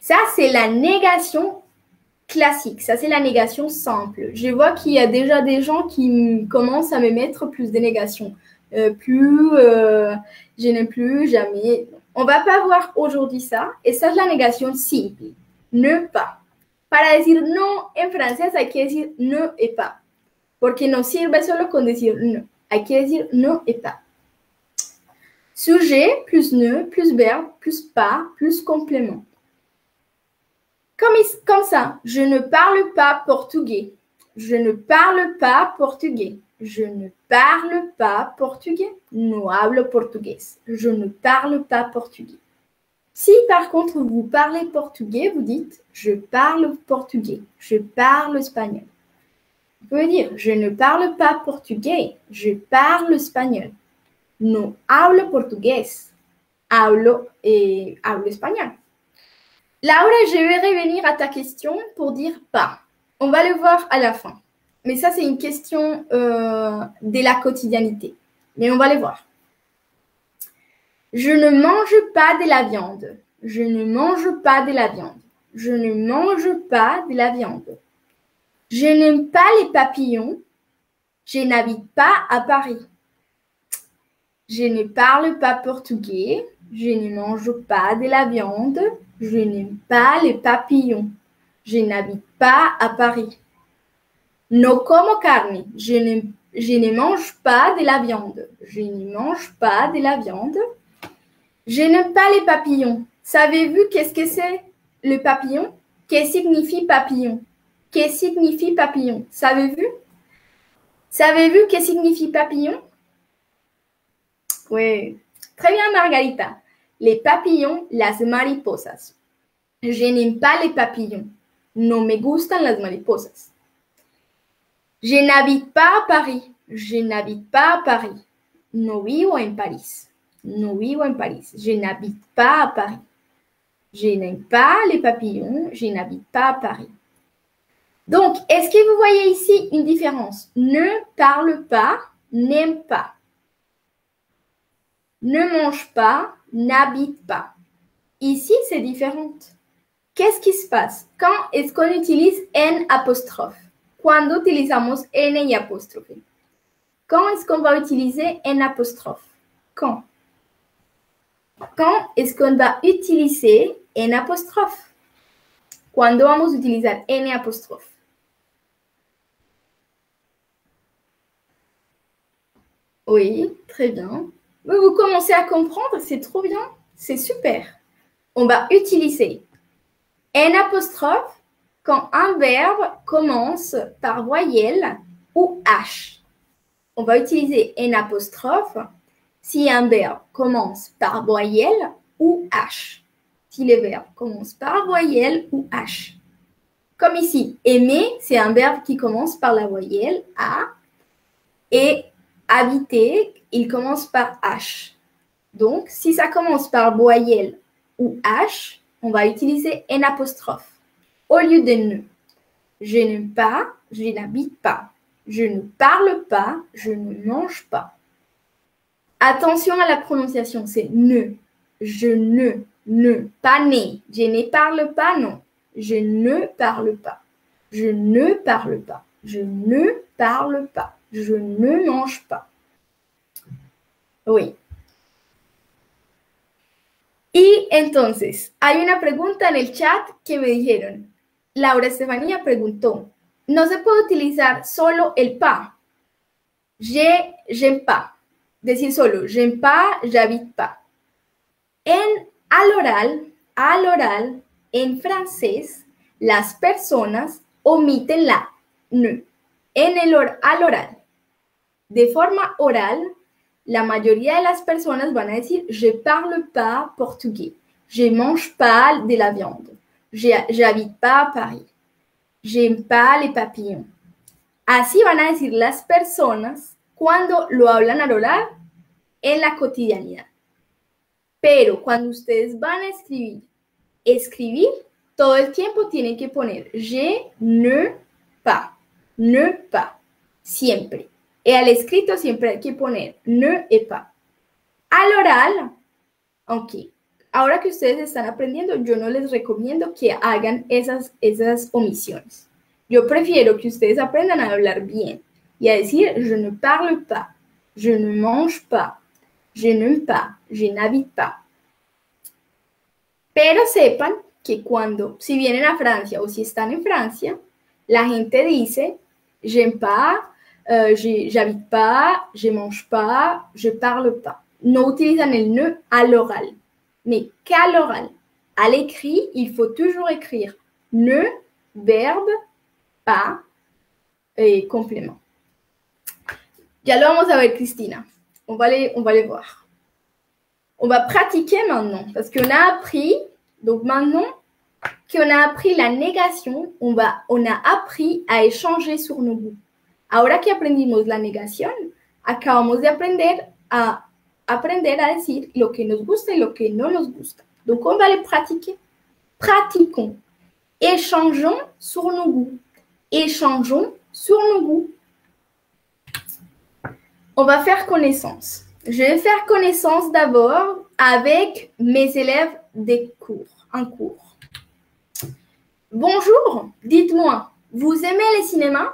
Speaker 1: Ça, c'est la négation classique. Ça, c'est la négation simple. Je vois qu'il y a déjà des gens qui commencent à me mettre plus de négations. Euh, plus, euh, je n'ai plus, jamais. On va pas voir aujourd'hui ça. Et ça, es la négation simple. Ne pas. Para decir no en francés hay que decir no et pas. Porque no sirve solo con decir no. Hay que decir no et pas. Sujet plus ne plus verbe plus pas plus complément. Comme, comme ça, je ne parle pas portugais. Je ne parle pas portugais. Je ne parle pas portugais. No hablo portugués. Je ne parle pas portugais. Si par contre vous parlez portugais, vous dites je parle portugais. Je parle espagnol. Vous pouvez dire je ne parle pas portugais. Je parle espagnol. No hablo portugués. Hablo, eh, hablo espagnol. Laura, je vais revenir à ta question pour dire pas. On va le voir à la fin. Mais ça, c'est une question euh, de la quotidiennité. Mais on va les voir. Je ne mange pas de la viande. Je ne mange pas de la viande. Je ne mange pas de la viande. Je n'aime pas les papillons. Je n'habite pas à Paris. Je ne parle pas portugais. Je ne mange pas de la viande. Je n'aime pas les papillons. Je n'habite pas à Paris. No como carne. Je ne, je ne mange pas de la viande. Je ne mange pas de la viande. Je n'aime pas les papillons. Savez-vous qu'est-ce que c'est le papillon? Qu'est-ce signifie papillon? Qu'est-ce signifie papillon? Savez-vous? Savez-vous qu'est-ce signifie papillon? Oui. Très bien, Margarita les papillons, las mariposas. Je n'aime pas les papillons. No me gustan las mariposas. Je n'habite pas à Paris. Je n'habite pas à Paris. No vivo en París. No vivo en París. Je n'habite pas à Paris. Je n'aime pas les papillons. Je n'habite pas à Paris. Donc, est-ce que vous voyez ici une différence? Ne parle pas, n'aime pas. Ne mange pas, n'habite pas. Ici, c'est différent. Qu'est-ce qui se passe? Quand est-ce qu'on utilise N apostrophe Cuando utilizamos N y apostrophe Quand est-ce qu'on va utiliser N apostrophe Quand? Quand est-ce qu'on va utiliser N apostrophe Cuando vamos utilizar N apostrophe Oui, très bien. Vous commencez à comprendre, c'est trop bien, c'est super. On va utiliser N apostrophe quand un verbe commence par voyelle ou H. On va utiliser N apostrophe si un verbe commence par voyelle ou H. Si le verbe commence par voyelle ou H. Comme ici, aimer, c'est un verbe qui commence par la voyelle A. Et habiter, il commence par H. Donc, si ça commence par voyelle ou H, on va utiliser N apostrophe au lieu de ne. Je n'aime pas, je n'habite pas. Je ne parle pas, je ne mange pas. Attention à la prononciation, c'est ne. Je ne, ne, pas né. Je ne parle pas, non. Je ne parle pas. Je ne parle pas. Je ne parle pas. Je ne mange pas. Oui. Y entonces, hay una pregunta en el chat que me dijeron. Laura Estefanía preguntó, ¿no se puede utilizar solo el pa? Je, j'aime pas. Decir solo, j'aime pas, j'habite pas. En al oral, al oral, en francés, las personas omiten la ne. En el al oral. De forma oral, la mayoría de las personas van a decir je parle pas portugais, je mange pas de la viande, j'habite pas à Paris, j'aime pas les papillons. Así van a decir las personas cuando lo hablan al oral en la cotidianidad. Pero cuando ustedes van a escribir, escribir, todo el tiempo tienen que poner je ne pas, ne pas, siempre. Y al escrito siempre hay que poner ne et pas. Al oral, ok, ahora que ustedes están aprendiendo, yo no les recomiendo que hagan esas, esas omisiones. Yo prefiero que ustedes aprendan a hablar bien y a decir, je ne parle pas, je ne mange pas, je n'aime pas, je n'habite pas. Pero sepan que cuando, si vienen a Francia o si están en Francia, la gente dice, j'aime pas, j'habite pas, je mange pas, je parle pas. No utilizan el ne à l'oral, mais qu'à l'oral. À l'écrit, il faut toujours écrire ne, verbe, pas et complément. Ya lo vamos a ver, Cristina. On va les, on va les voir. On va pratiquer maintenant parce qu'on a appris, donc maintenant qu'on a appris la négation, on, va, on a appris a échanger sur nos goûts. Ahora que aprendimos la negación, acabamos de aprender a aprender a decir lo que nos gusta y lo que no nos gusta. Donc, on va les pratiquer. Pratiquons. Échangeons sur nos goûts. Échangeons sur nos goûts. On va faire connaissance. Je vais faire connaissance d'abord avec mes élèves des cours, un cours. Bonjour, dites-moi, vous aimez les cinémas?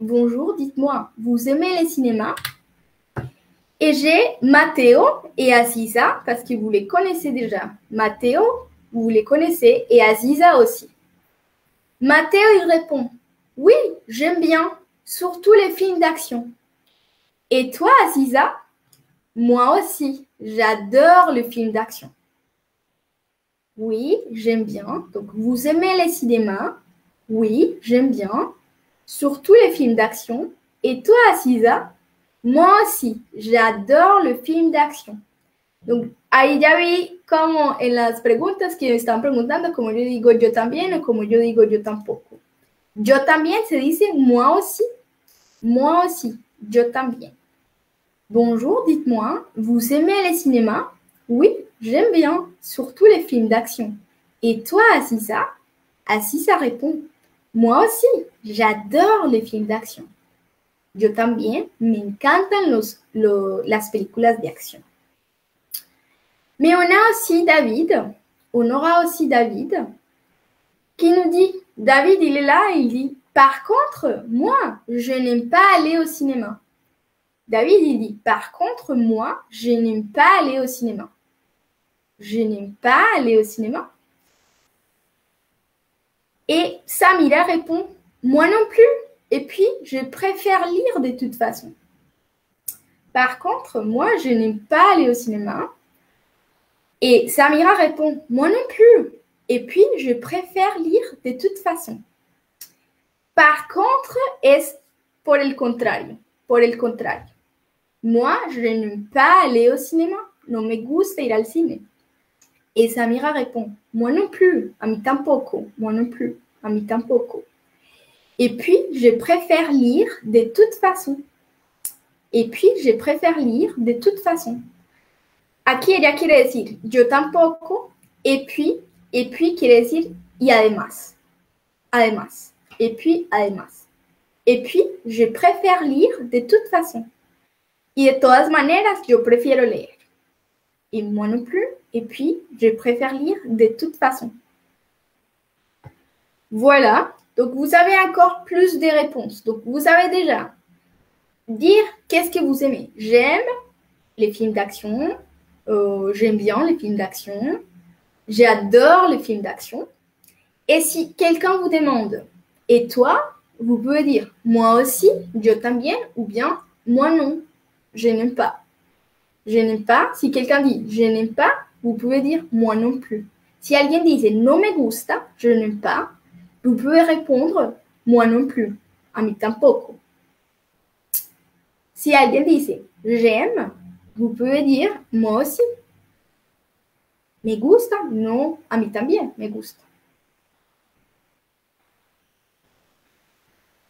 Speaker 1: Bonjour, dites-moi, vous aimez les cinémas? Et j'ai Matteo et Aziza, parce que vous les connaissez déjà. Matteo, vous les connaissez, et Aziza aussi. Matteo, il répond, oui, j'aime bien, surtout les films d'action. Et toi, Aziza? Moi aussi, j'adore le film d'action. Oui, j'aime bien. Donc, vous aimez les cinémas? Oui, j'aime bien. Surtout les films d'action. Et toi, Aziza Moi aussi, j'adore le film d'action. Donc, ahí ya vi como en las preguntas que me están preguntando, como yo digo yo también o como yo digo yo tampoco. Yo también se dice moi aussi. Moi aussi, yo también. Bonjour, dites-moi, vous aimez les cinémas? Oui, j'aime bien, surtout les films d'action. Et toi, Assisa Assisa répond Moi aussi, j'adore les films d'action. Yo también, me encantan los, las películas de. Mais on a aussi David, on aura aussi David, qui nous dit David, il est là il dit Par contre, moi, je n'aime pas aller au cinéma. David, il dit, par contre, moi, je n'aime pas aller au cinéma. Je n'aime pas aller au cinéma. Et Samira répond, moi non plus. Et puis, je préfère lire de toute façon. Par contre, moi, je n'aime pas aller au cinéma. Et Samira répond, moi non plus. Et puis, je préfère lire de toute façon. Par contre, es por el contrario. Por el contrario. Moi, je n'aime pas aller au cinéma. No me gusta ir al cine. Et Samira répond, moi non plus, a mi tampoco, moi non plus, a mi tampoco. Et puis, je préfère lire de toute façon. Et puis, je préfère lire de toute façon. Aquí ella quiere decir yo tampoco, et puis, et puis quiere decir y además. Además. Et puis, además. Et puis, je préfère lire de toute façon. Y de todas maneras, yo prefiero leer. Et moi non plus. Et puis, je préfère lire de toute façon. Voilà. Donc, vous avez encore plus de réponses. Donc, vous savez déjà dire qu'est-ce que vous aimez. J'aime les films d'action. Euh, j'aime bien les films d'action. J'adore les films d'action. Et si quelqu'un vous demande, et toi, vous pouvez dire, moi aussi, yo también, ou bien, moi non, je n'aime pas. Je n'aime pas. Si quelqu'un dit je n'aime pas, vous pouvez dire moi non plus. Si alguien dit no me gusta, je n'aime pas, vous pouvez répondre moi non plus. A mí tampoco. Si alguien dit j'aime, vous pouvez dire moi aussi. Me gusta, no, a mí también me gusta.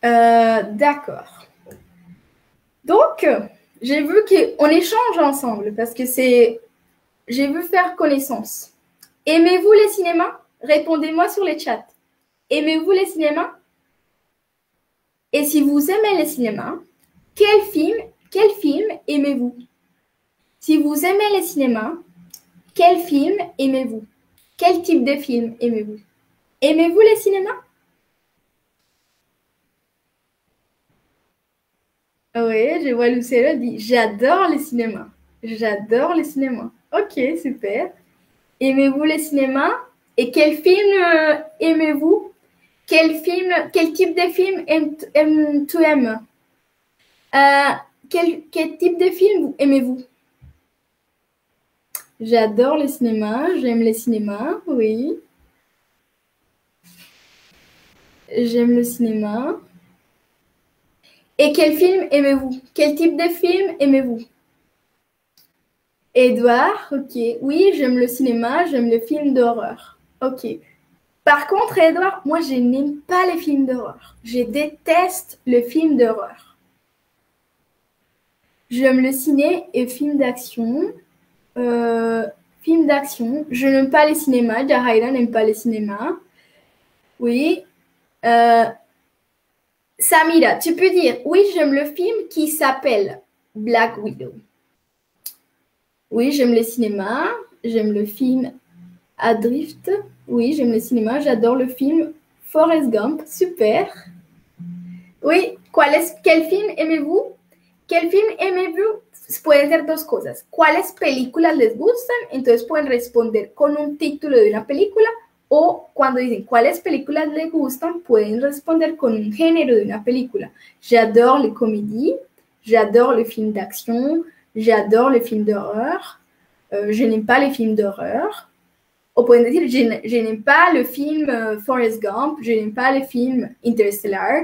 Speaker 1: Euh, D'accord. Donc, j'ai vu qu'on échange ensemble parce que c'est. J'ai vu faire connaissance. Aimez-vous les cinémas? Répondez-moi sur les chats. Aimez-vous les cinémas? Et si vous aimez les cinémas, quel film, quel film aimez-vous? Si vous aimez les cinémas, quel film aimez-vous? Quel type de film aimez-vous? Aimez-vous le cinéma Oui, je vois Lucero dit J'adore le cinéma. J'adore le cinéma. Ok, super. Aimez-vous le cinéma Et quel film euh, aimez-vous? Quel type de film aime, euh, quel, quel type de film aimez-vous? J'adore le cinéma, j'aime le cinéma, oui. J'aime le cinéma. Et quel film aimez-vous? Quel type de film aimez-vous? Edouard, ok. Oui, j'aime le cinéma, j'aime le film d'horreur. Ok. Par contre, Edouard, moi, je n'aime pas les films d'horreur. Je déteste le film d'horreur. J'aime le ciné et film d'action. Euh, film d'action. Je n'aime pas les cinémas. Jahaira n'aime pas les cinémas. Oui. Euh, Samira, tu peux dire, oui, j'aime le film qui s'appelle Black Widow. Oui, j'aime le cinéma. J'aime le film Adrift. Oui, j'aime le cinéma. J'adore le film Forrest Gump. Super. Oui, quel film aimez-vous? Quel film aimez-vous? Pueden ser dos cosas. ¿Cuáles películas les gustan? Entonces pueden responder con un título de una película o cuando dicen cuáles películas les gustan, pueden responder con un género de una película. J'adore les comédies, j'adore les films d'action, j'adore les films d'horreur, euh, je n'aime pas les films d'horreur. O pueden decir, je, n'aime pas le film euh, Forrest Gump, je n'aime pas le film Interstellar,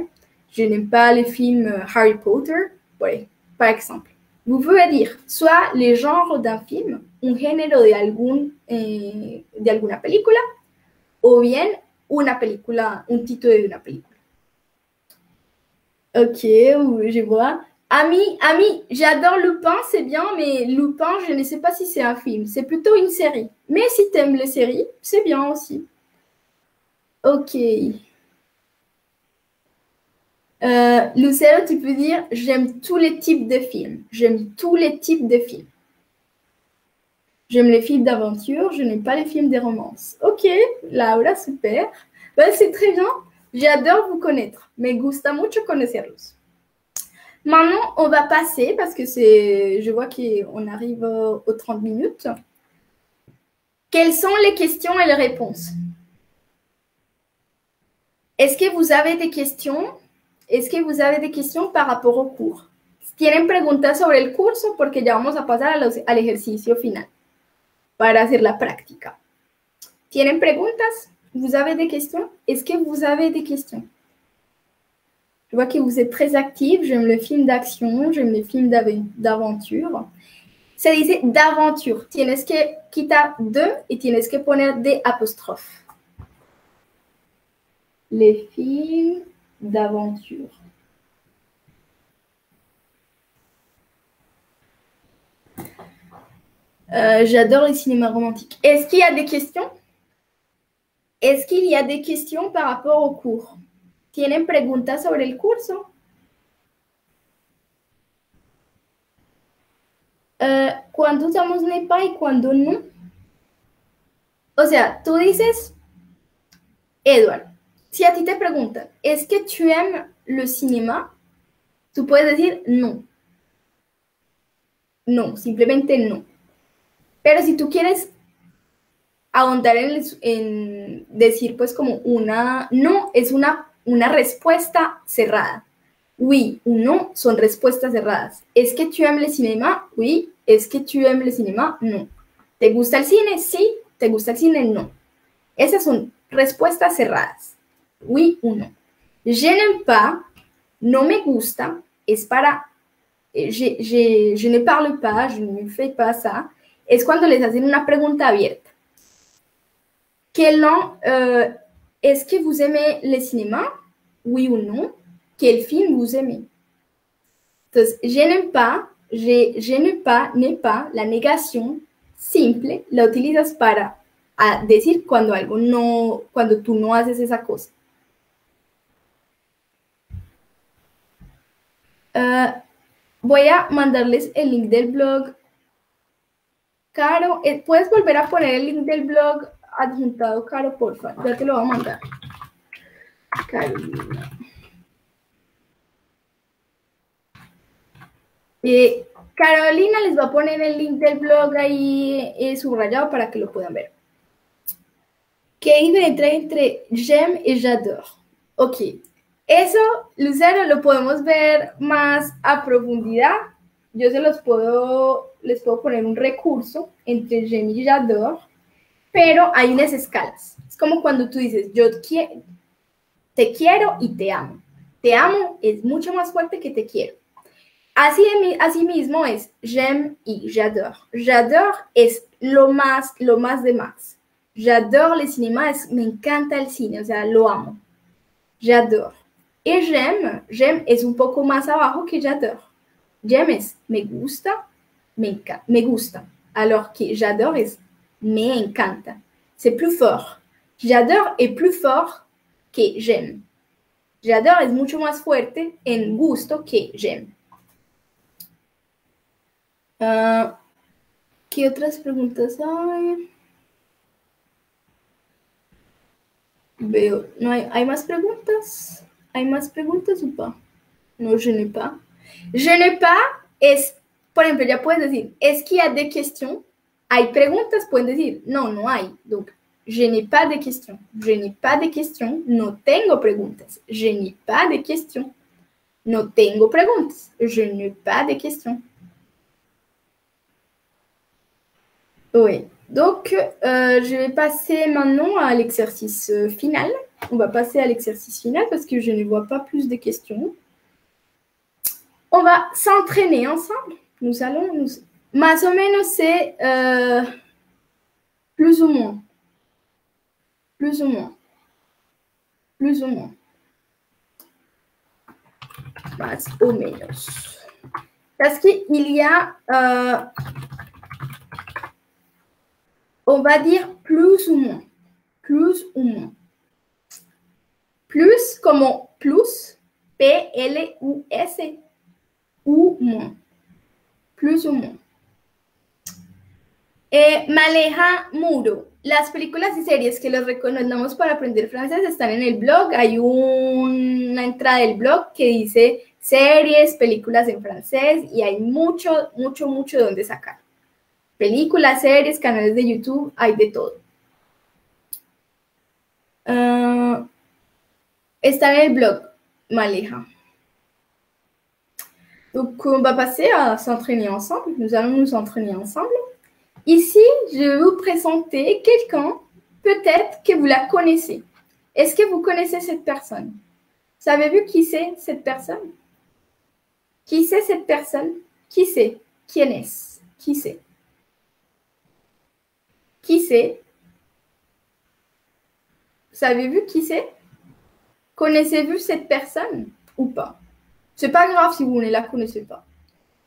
Speaker 1: je n'aime pas les films euh, Harry Potter, ouais, par exemple. Vous pouvez dire soit les genres d'un film, un género de, algún, eh, de alguna película, o bien una película, un título de una película. Ok, je vois. Ami, ami, j'adore Lupin, c'est bien, mais Lupin, je ne sais pas si c'est un film. C'est plutôt une série. Mais si tu aimes les séries, c'est bien aussi. Ok. Euh, Lucero, tu peux dire j'aime tous les types de films. J'aime tous les types de films. J'aime les films d'aventure, je n'aime pas les films de romance. Ok, Laura, super. Ben, c'est très bien. J'adore vous connaître. Me gusta mucho conocerlos. Maintenant, on va passer parce que c'est, je vois qu'on arrive aux 30 minutes. Quelles sont les questions et les réponses? Est-ce que vous avez des questions? Est-ce que vous avez des questions par rapport au cours? ¿Tienen preguntas sobre el curso? Porque ya vamos a pasar al ejercicio final para hacer la práctica. ¿Tienen preguntas? Vous avez des questions? Est-ce que vous avez des questions? Je vois que vous êtes très actifs. J'aime le film d'action, j'aime les films d'aventure. Se dice d'aventure. Tienes que quitar de y tienes que poner des apostrophes. Les films d'aventure. Euh, j'adore les cinémas romantiques. Est-ce qu'il y a des questions? Est-ce qu'il y a des questions par rapport au cours? ¿Tienen preguntas sobre el curso? Uh, ¿Cuándo usamos NEPA y cuándo no? O sea, tú dices, Edward, si a ti te preguntan, ¿es que tu aimes le cinéma? Tú puedes decir no. No, simplemente no. Pero si tú quieres ahondar en, decir pues como una no, es una, una respuesta cerrada. Oui o no son respuestas cerradas. ¿Es que tu aimes le cinéma? Oui. ¿Es que tu aimes le cinéma? No. ¿Te gusta el cine? Sí. ¿Te gusta el cine? No. Esas son respuestas cerradas. Oui o no. Je n'aime pas, no me gusta, es para, eh, je, je, je ne parle pas, je ne fais pas ça. Es cuando les hacen una pregunta abierta. Quel euh, est-ce que vous aimez le cinéma? Oui ou non? Quel film vous aimez? Entonces, je n'aime pas, je, je n'aime pas, n'est pas, la negación simple, la utilizas para decir cuando algo no, cuando tú no haces esa cosa. Uh, voy a mandarles el link del blog Caro, eh, ¿puedes volver a poner el link del blog adjuntado, Caro, porfa? Ya te lo voy a mandar. Carolina. Eh, Carolina les va a poner el link del blog ahí eh, subrayado para que lo puedan ver. ¿Qué diferencia entre j'aime y j'adore? Ok, eso, Lucero, lo podemos ver más a profundidad. Yo se los puedo, les puedo poner un recurso entre j'aime y j'adore, pero hay unas escalas. Es como cuando tú dices, yo te quiero y te amo. Te amo es mucho más fuerte que te quiero. Así, así mismo es j'aime y j'adore. J'adore es lo más, lo más de más. J'adore le cinéma, es, me encanta el cine, o sea, lo amo. J'adore. Y j'aime, j'aime es un poco más abajo que j'adore. J'aime es me gusta, me, me gusta. Alors que j'adore es me encanta. C'est plus fort. J'adore est plus fort que j'aime. J'adore es mucho más fuerte en gusto que j'aime. Uh, ¿Qué otras preguntas hay? Veo, ¿no hay, hay más preguntas? ¿Hay más preguntas? O pas? No, je n'ai pas. Je n'ai pas es, por ejemplo, ya puedes decir, es que hay de questions. Hay preguntas, pueden decir, no, no hay. Donc, je n'ai pas de questions. Je n'ai pas de questions. No tengo preguntas. Je n'ai pas de questions. No tengo preguntas. Je n'ai pas de questions. Oui. Donc, euh, je vais passer maintenant à l'exercice final. On va passer à l'exercice final parce que je ne vois pas plus de questions. On va s'entraîner ensemble. Nous allons nous... Más o menos c'est euh, plus ou moins. Plus ou moins. Plus ou moins. Más o menos. Parce qu'il y a... Euh, on va dire plus ou moins. Plus ou moins. Plus como plus, P-L-U-S, ou moins. Plus ou moins. Eh, Maleja Muro. Las películas y series que los recomendamos para aprender francés están en el blog. Hay una entrada del blog que dice series, películas en francés y hay mucho, mucho, mucho de donde sacar. Películas, series, canales de YouTube, hay de todo. Uh, está en el blog, Maleja. Donc, on va passer à s'entraîner ensemble. Nous allons nous entraîner ensemble. Ici, je vais vous présenter quelqu'un, peut-être que vous la connaissez. Est-ce que vous connaissez cette personne? Savez-vous qui c'est cette personne? Qui c'est cette personne? Qui c'est? Qui est-ce Qui c'est? Qui c'est? Savez-vous qui c'est? Connaissez-vous cette personne ou pas? C'est pas grave si vous ne la connaissez pas.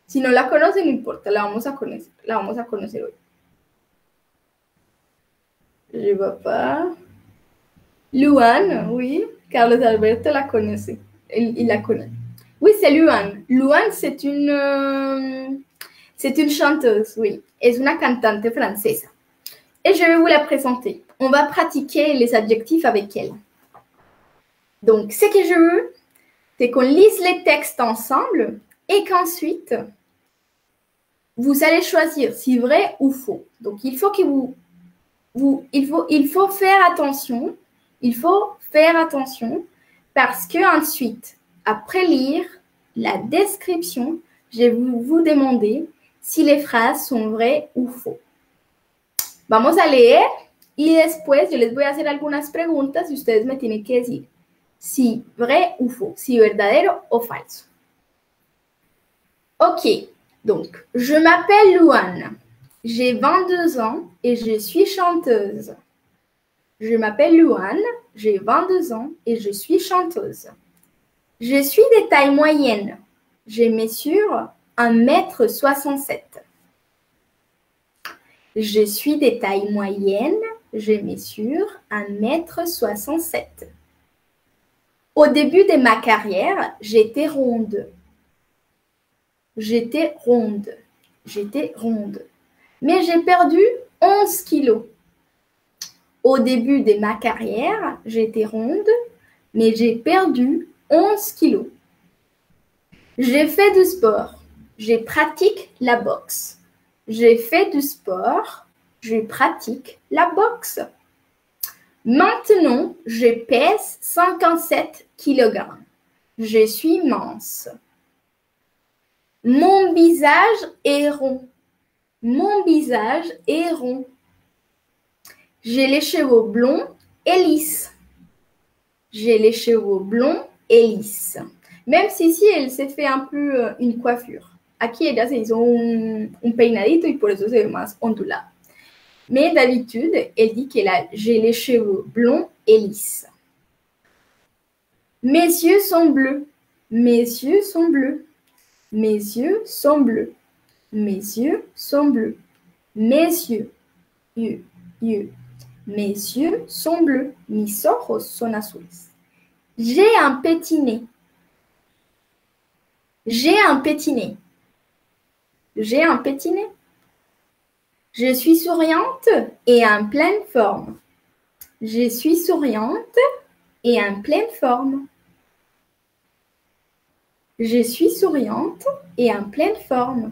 Speaker 1: Si no la conocen, no importa, la vamos a conocer, la vamos a conocer hoy. Je vois pas. Luan, oui. Carlos Alberto la connaissait. Il, la connaît. Oui, c'est Luan. Luan, c'est une, euh, c'est une chanteuse, oui. Es una cantante francesa. Et je vais vous la présenter. On va pratiquer les adjectifs avec elle. Donc, ce que je veux, c'est qu'on lise les textes ensemble et qu'ensuite, vous allez choisir si vrai ou faux. Donc, il faut que vous, il, faut, faire attention. Il faut faire attention parce que ensuite, après lire la description, je vais vous, vous demander si les phrases sont vraies ou faux. Vamos a leer y después yo les voy a hacer algunas preguntas y ustedes me tienen que decir si vrai ou faux, si verdadero o falso. Ok, donc je m'appelle Luan, j'ai 22 ans et je suis chanteuse. Je m'appelle Luan, j'ai 22 ans et je suis chanteuse. Je suis de taille moyenne. Je mesure 1m67. Je suis de taille moyenne. Je mesure 1m67. Au début de ma carrière, j'étais ronde. J'étais ronde. J'étais ronde. mais j'ai perdu 11 kilos. Au début de ma carrière, j'étais ronde, mais j'ai perdu 11 kilos. J'ai fait du sport. Je pratique la boxe. J'ai fait du sport. Je pratique la boxe. Maintenant, je pèse 57 kg. Je suis mince. Mon visage est rond. Mon visage est rond. J'ai les cheveux blonds et lisses. J'ai les cheveux blonds et lisses. Même si ici, elle s'est fait un peu euh, une coiffure. Aquí ella se hizo un, un peinadito y por eso se ve más ondulada. Mais d'habitude, elle dit qu'elle a j'ai les cheveux blonds et lisses. Mes yeux sont bleus. Mes yeux sont bleus. Mes yeux sont bleus. Mes yeux sont bleus. Mes yeux. Yeux. Yeux. Mes yeux sont bleus. Mis ojos son azules. J'ai un petit nez. J'ai un petit nez. J'ai un petit nez. Je suis souriante et en pleine forme. Je suis souriante et en pleine forme. Je suis souriante et en pleine forme.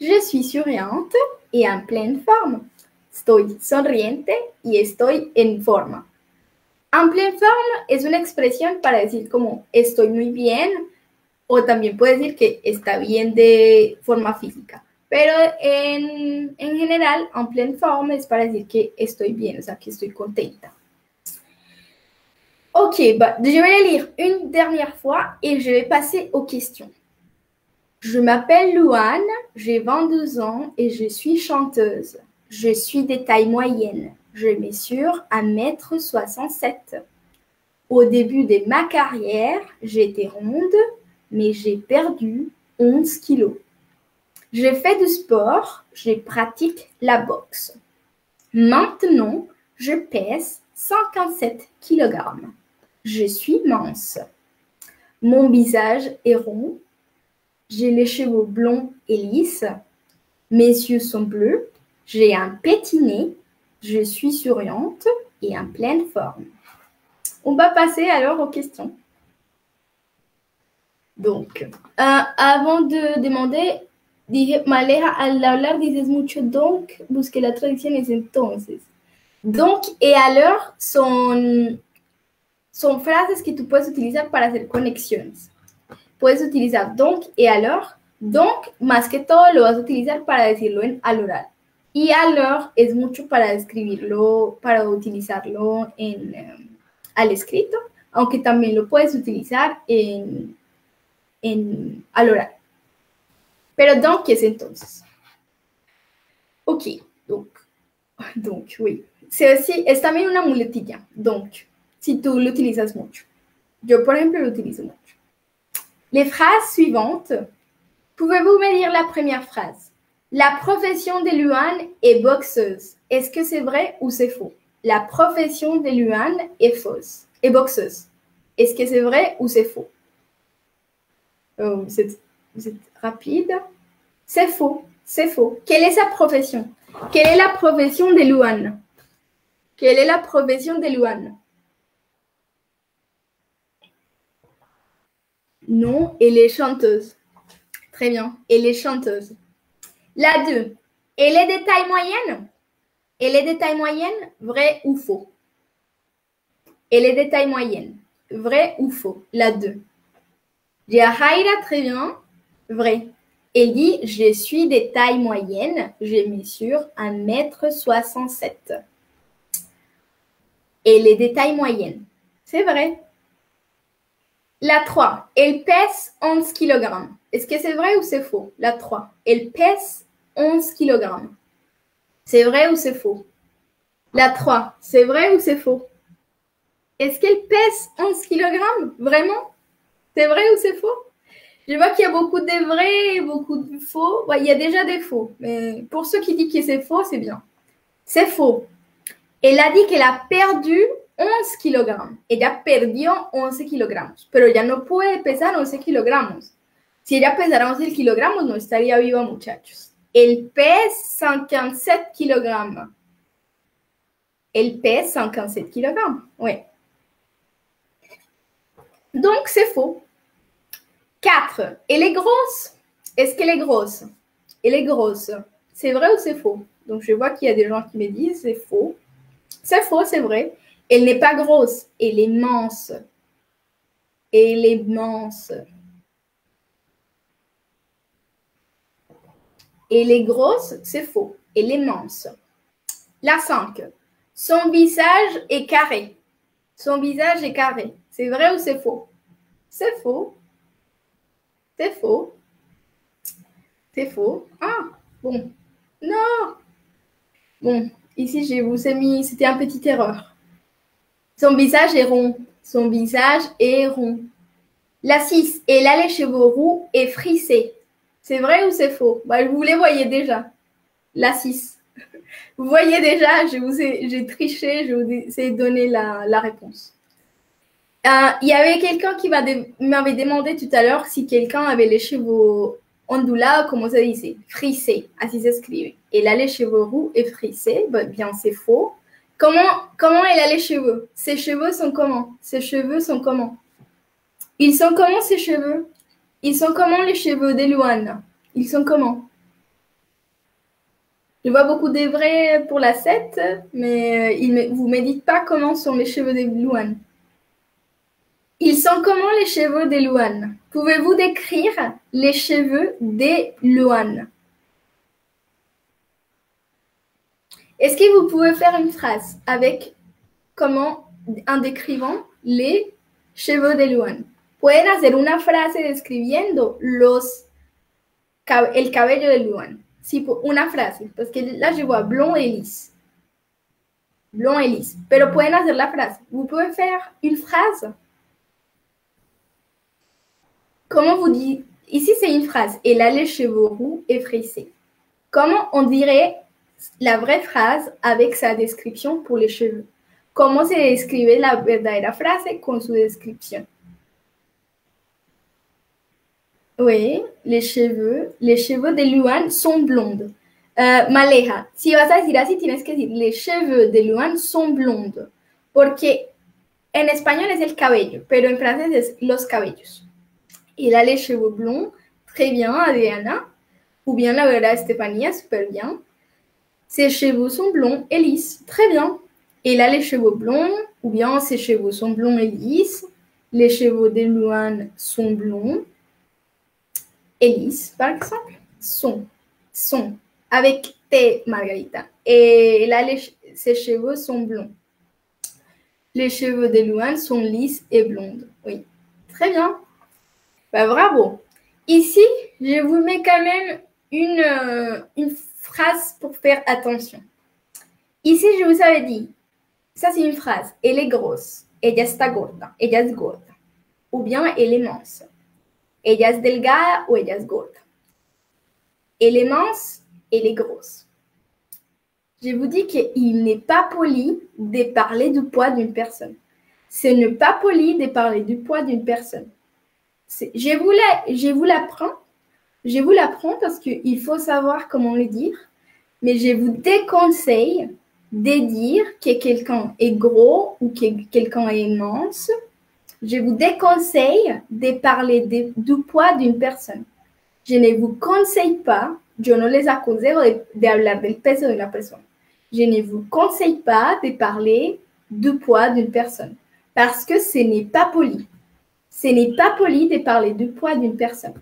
Speaker 1: Je suis souriante et en pleine forme. Estoy sonriente y estoy en forma. En pleine forme es una expresión para decir como estoy muy bien o también puede decir que está bien de forma física. Pero en, en general, en forme es para decir que estoy bien, o sea, que estoy contenta. Ok, bah, je vais les lire une dernière fois et je vais passer aux questions. Je m'appelle Louane, j'ai 22 ans et je suis chanteuse. Je suis de taille moyenne. Je mesure 1m67. Au début de ma carrière, j'étais ronde, mais j'ai perdu 11 kilos. Je fais du sport, je pratique la boxe. Maintenant, je pèse 57 kg. Je suis mince. Mon visage est rond. J'ai les cheveux blonds et lisses. Mes yeux sont bleus. J'ai un petit nez. Je suis souriante et en pleine forme. On va passer alors aux questions. Donc, euh, avant de demander, dije, Maleja, al hablar dices mucho donc, busqué la traducción es entonces. Donc et alors son, son frases que tú puedes utilizar para hacer conexiones. Puedes utilizar donc et alors. Donc, más que todo, lo vas a utilizar para decirlo en al oral. Y alors es mucho para describirlo, para utilizarlo en, eh, al escrito, aunque también lo puedes utilizar en, en, al oral. Pero donc es entonces. Ok, donc, donc, oui. C'est aussi, es también una muletilla, donc, si tú lo utilizas mucho. Yo, por ejemplo, lo utilizo mucho. Les phrases suivantes. Pouvez-vous me dire la première phrase? La profession de Luan est boxeuse. Est-ce que c'est vrai ou c'est faux? La profession de Luan est fausse. Est boxeuse. Est-ce que c'est vrai ou c'est faux? Vous, êtes, vous êtes rapide. C'est faux. C'est faux. Quelle est sa profession? Quelle est la profession de Luan Quelle est la profession de Luan Non, elle est chanteuse. Très bien. Elle est chanteuse. La 2. Elle est de taille moyenne? Elle est de taille moyenne Vrai ou faux? Elle est de taille moyenne. Vrai ou faux? La 2. Jahaira, très bien. Vrai. Elle dit Je suis de taille moyenne. Je mesure 1m67. Elle est de taille moyenne. C'est vrai. La 3. Elle pèse 11 kg. Est-ce que c'est vrai ou c'est faux? La 3. Elle pèse 11 kg. C'est vrai ou c'est faux? La 3. C'est vrai ou c'est faux? Est-ce qu'elle pèse 11 kg Vraiment? C'est vrai ou c'est faux? Je vois qu'il y a beaucoup de vrais et beaucoup de faux. Il y a déjà des faux. Mais pour ceux qui disent que c'est faux, c'est bien. C'est faux. Elle a dit qu'elle a perdu 11 kilogramos. Ella perdió 11 kilogramos, pero ya no puede pesar 11 kilogramos. Si ella pesara 11 kilogramos, no estaría viva, muchachos. Elle pèse 57 kg. Elle pèse 57 kg. Oui. Donc, c'est faux. 4. Elle est grosse. Est-ce qu'elle est grosse Elle est grosse. C'est vrai ou c'est faux? Donc, je vois qu'il y a des gens qui me disent c'est faux. C'est faux, c'est vrai. Elle n'est pas grosse. Elle est mince. Elle est mince. Elle est grosse, c'est faux. Elle est mince. La 5. Son visage est carré. Son visage est carré. C'est vrai ou c'est faux? C'est faux. C'est faux. C'est faux. Ah, bon. Non. Bon, ici, je vous ai mis, c'était une petite erreur. Son visage est rond. Son visage est rond. La 6. Elle a les cheveux roux et frissés. C'est vrai ou c'est faux? Bah, Vous les voyez déjà. La 6. Vous voyez déjà, j'ai triché, je vous ai donné la, la réponse. Euh, il y avait quelqu'un qui m'avait demandé tout à l'heure si quelqu'un avait les cheveux ondulés, comment ça dit Frissés, ainsi s'écrivait. Elle a les cheveux roux et frissés, bah, bien c'est faux. Comment, comment elle a les cheveux? Ses cheveux sont comment? Ses cheveux sont comment? Ils sont comment ses cheveux? Ils sont comment les cheveux d'Elouane? Ils sont comment? Je vois beaucoup des vrais pour la 7, mais euh, vous ne me dites pas comment sont les cheveux d'Elouane. Ils sont comment les cheveux d'Elouane Pouvez-vous décrire les cheveux d'Elouane Est-ce que vous pouvez faire une phrase avec comment, en décrivant les cheveux d'Elouane Pueden hacer una frase describiendo los, el cabello de Luan. Sí, una frase, pues que la llevó a blond et lisse. Blond et lisse. Pero pueden hacer la frase. Vous pouvez faire une phrase. Comment vous dites Ici, c'est une phrase. Elle a les cheveux roux et frissés. Comment on dirait la vraie phrase avec sa description pour les cheveux? Comment se describe la verdadera frase con su descripción? Oui, les cheveux. Les cheveux de Luan sont blondes. Euh, Maleja, si vas a decir así, tienes que decir, les cheveux de Luan son blondes. Porque en español es el cabello, pero en francés es los cabellos. Il a les cheveux blonds. Très bien, Adriana. Ou bien la verdad, Estefania, super bien. Ses cheveux sont blonds et lisses. Très bien. Il a les cheveux blonds. Ou bien ses cheveux sont blonds et lisses. Les cheveux de Luan sont blonds. Elise, par exemple, son, son, avec T, Margarita. Et là, ses cheveux sont blonds. Les cheveux de Luan sont lisses et blondes. Oui, très bien. Bah, bravo. Ici, je vous mets quand même une, euh, une phrase pour faire attention. Ici, je vous avais dit, ça c'est une phrase, elle est grosse, ella está gorda, ella es gorda. Ou bien elle est mince. Ella es delgada o ella es gorda. Elle est mince, elle est grosse. Je vous dis qu'il n'est pas poli de parler du poids d'une personne. Ce n'est pas poli de parler du poids d'une personne. Je vous l'apprends. Je vous l'apprends parce qu'il faut savoir comment le dire. Mais je vous déconseille de dire que quelqu'un est gros ou que quelqu'un est mince je vous déconseille de parler du poids d'une personne. Je ne vous conseille pas, yo no les aconsejo de, de hablar del peso de una persona. Je ne vous conseille pas de parler du poids d'une personne parce que ce n'est pas poli. Ce n'est pas poli de parler du poids d'une personne.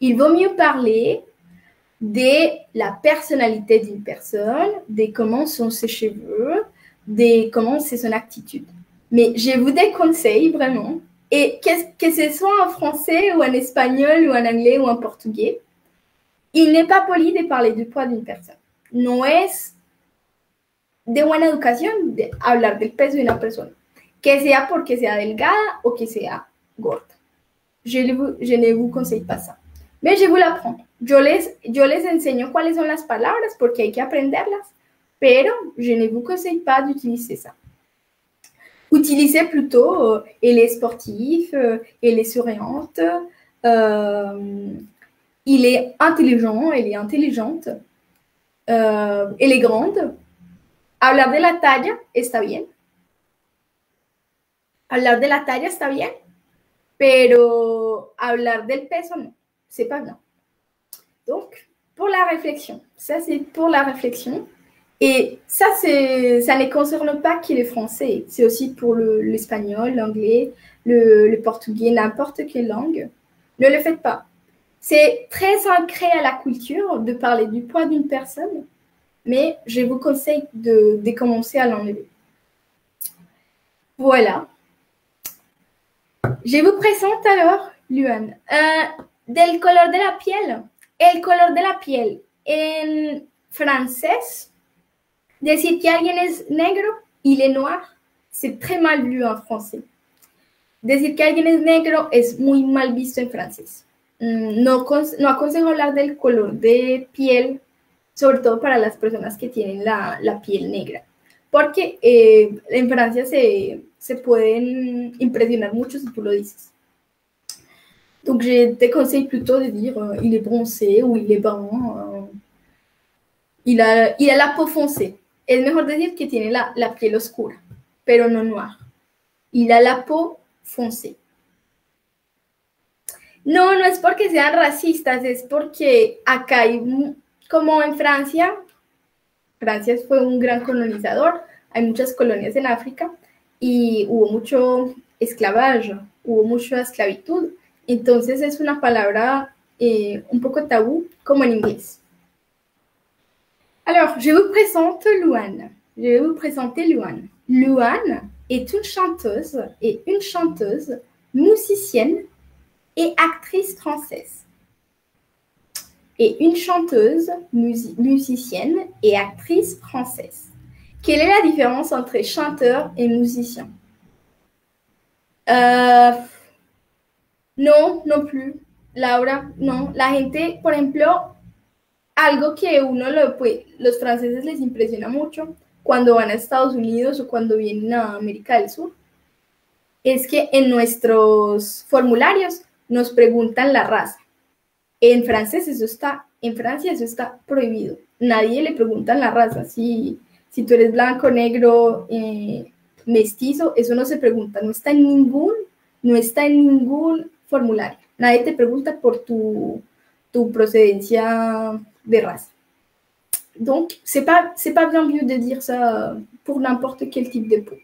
Speaker 1: Il vaut mieux parler de la personnalité d'une personne, de comment sont ses cheveux, de comment c'est son attitude. Mais je vous déconseille vraiment. Et que, ce soit en français ou en espagnol ou en anglais ou en portugais, il n'est pas poli de parler du poids d'une personne. No es de buena educación de hablar del peso de una persona, que sea porque sea delgada o que sea gorda. Je, je ne vous conseille pas ça. Mais je vous l'apprends. Yo les, yo les enseño cuáles son las palabras porque hay que aprenderlas, pero je ne vous conseille pas d'utiliser ça. Utilisez plutôt et euh, les sportifs, et euh, les souriantes, euh, il est intelligent, elle est intelligente, euh, elle est grande. Hablar de la talla está bien. Hablar de la talla está bien, pero hablar del peso, no, c'est pas bien. Donc, pour la réflexion, ça c'est pour la réflexion. Et ça, ça ne concerne pas que les Français, c'est aussi pour l'espagnol, l'anglais, le, portugais, n'importe quelle langue. Ne le faites pas. C'est très ancré à la culture de parler du poids d'une personne, mais je vous conseille de commencer à l'enlever. Voilà. Je vous présente alors Luan. Euh, del color de la piel. El color de la piel. En francés, decir que alguien es negro, il est noir, c'est très mal vu en français. Decir que alguien es negro es muy mal visto en francés. Mm, no, no aconsejo hablar del color de piel, sobre todo para las personas que tienen la, la piel negra, porque eh, en Francia se, se, pueden impresionar mucho si tú lo dices. Donc, je te conseille plutôt de dire euh, il est bronzé ou il est brun. Euh, il, a, il a la peau foncée. Es mejor decir que tiene la, la piel oscura, pero no noir. Il a la peau foncé. No, no es porque sean racistas, es porque acá hay, como en Francia, Francia fue un gran colonizador, hay muchas colonias en África y hubo mucho esclavaje, hubo mucha esclavitud. Entonces es una palabra eh, un poco tabú, como en inglés. Alors, je vous présente Luan. Je vais vous présenter Luan. Luan est une chanteuse et une chanteuse, musicienne et actrice française. Et une chanteuse, musicienne et actrice française. Quelle est la différence entre chanteur et musicien euh, Non, non plus. Laura, non. La gente, por ejemplo, algo que uno lo, pues, los franceses les impresiona mucho cuando van a Estados Unidos o cuando vienen a América del Sur, es que en nuestros formularios nos preguntan la raza. En francés eso está, en Francia eso está prohibido. Nadie le pregunta la raza. Si, si tú eres blanco, negro, mestizo, eso no se pregunta. No está en ningún, no está en ningún formulario. Nadie te pregunta por tu, tu procedencia de raza. Donc, c'est pas, pas bien mieux de dire ça pour n'importe quel type de peau.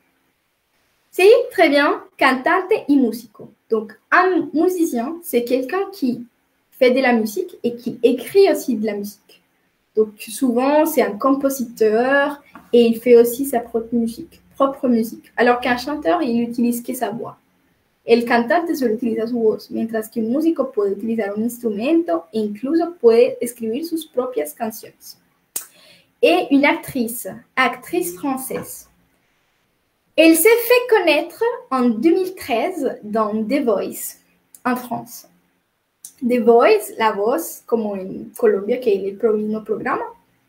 Speaker 1: C'est très bien, cantante y musico. Donc, un musicien, c'est quelqu'un qui fait de la musique et qui écrit aussi de la musique. Donc, souvent, c'est un compositeur et il fait aussi sa propre musique, propre musique. Alors qu'un chanteur, il utilise que sa voix. El cantante solo utiliza su voz, mientras que un músico puede utilizar un instrumento e incluso puede escribir sus propias canciones. et une actrice, actrice française. Elle s'est fait connaître en 2013 dans The Voice, en France. The Voice, la voz, comme en Colombie, qui est le mismo programme.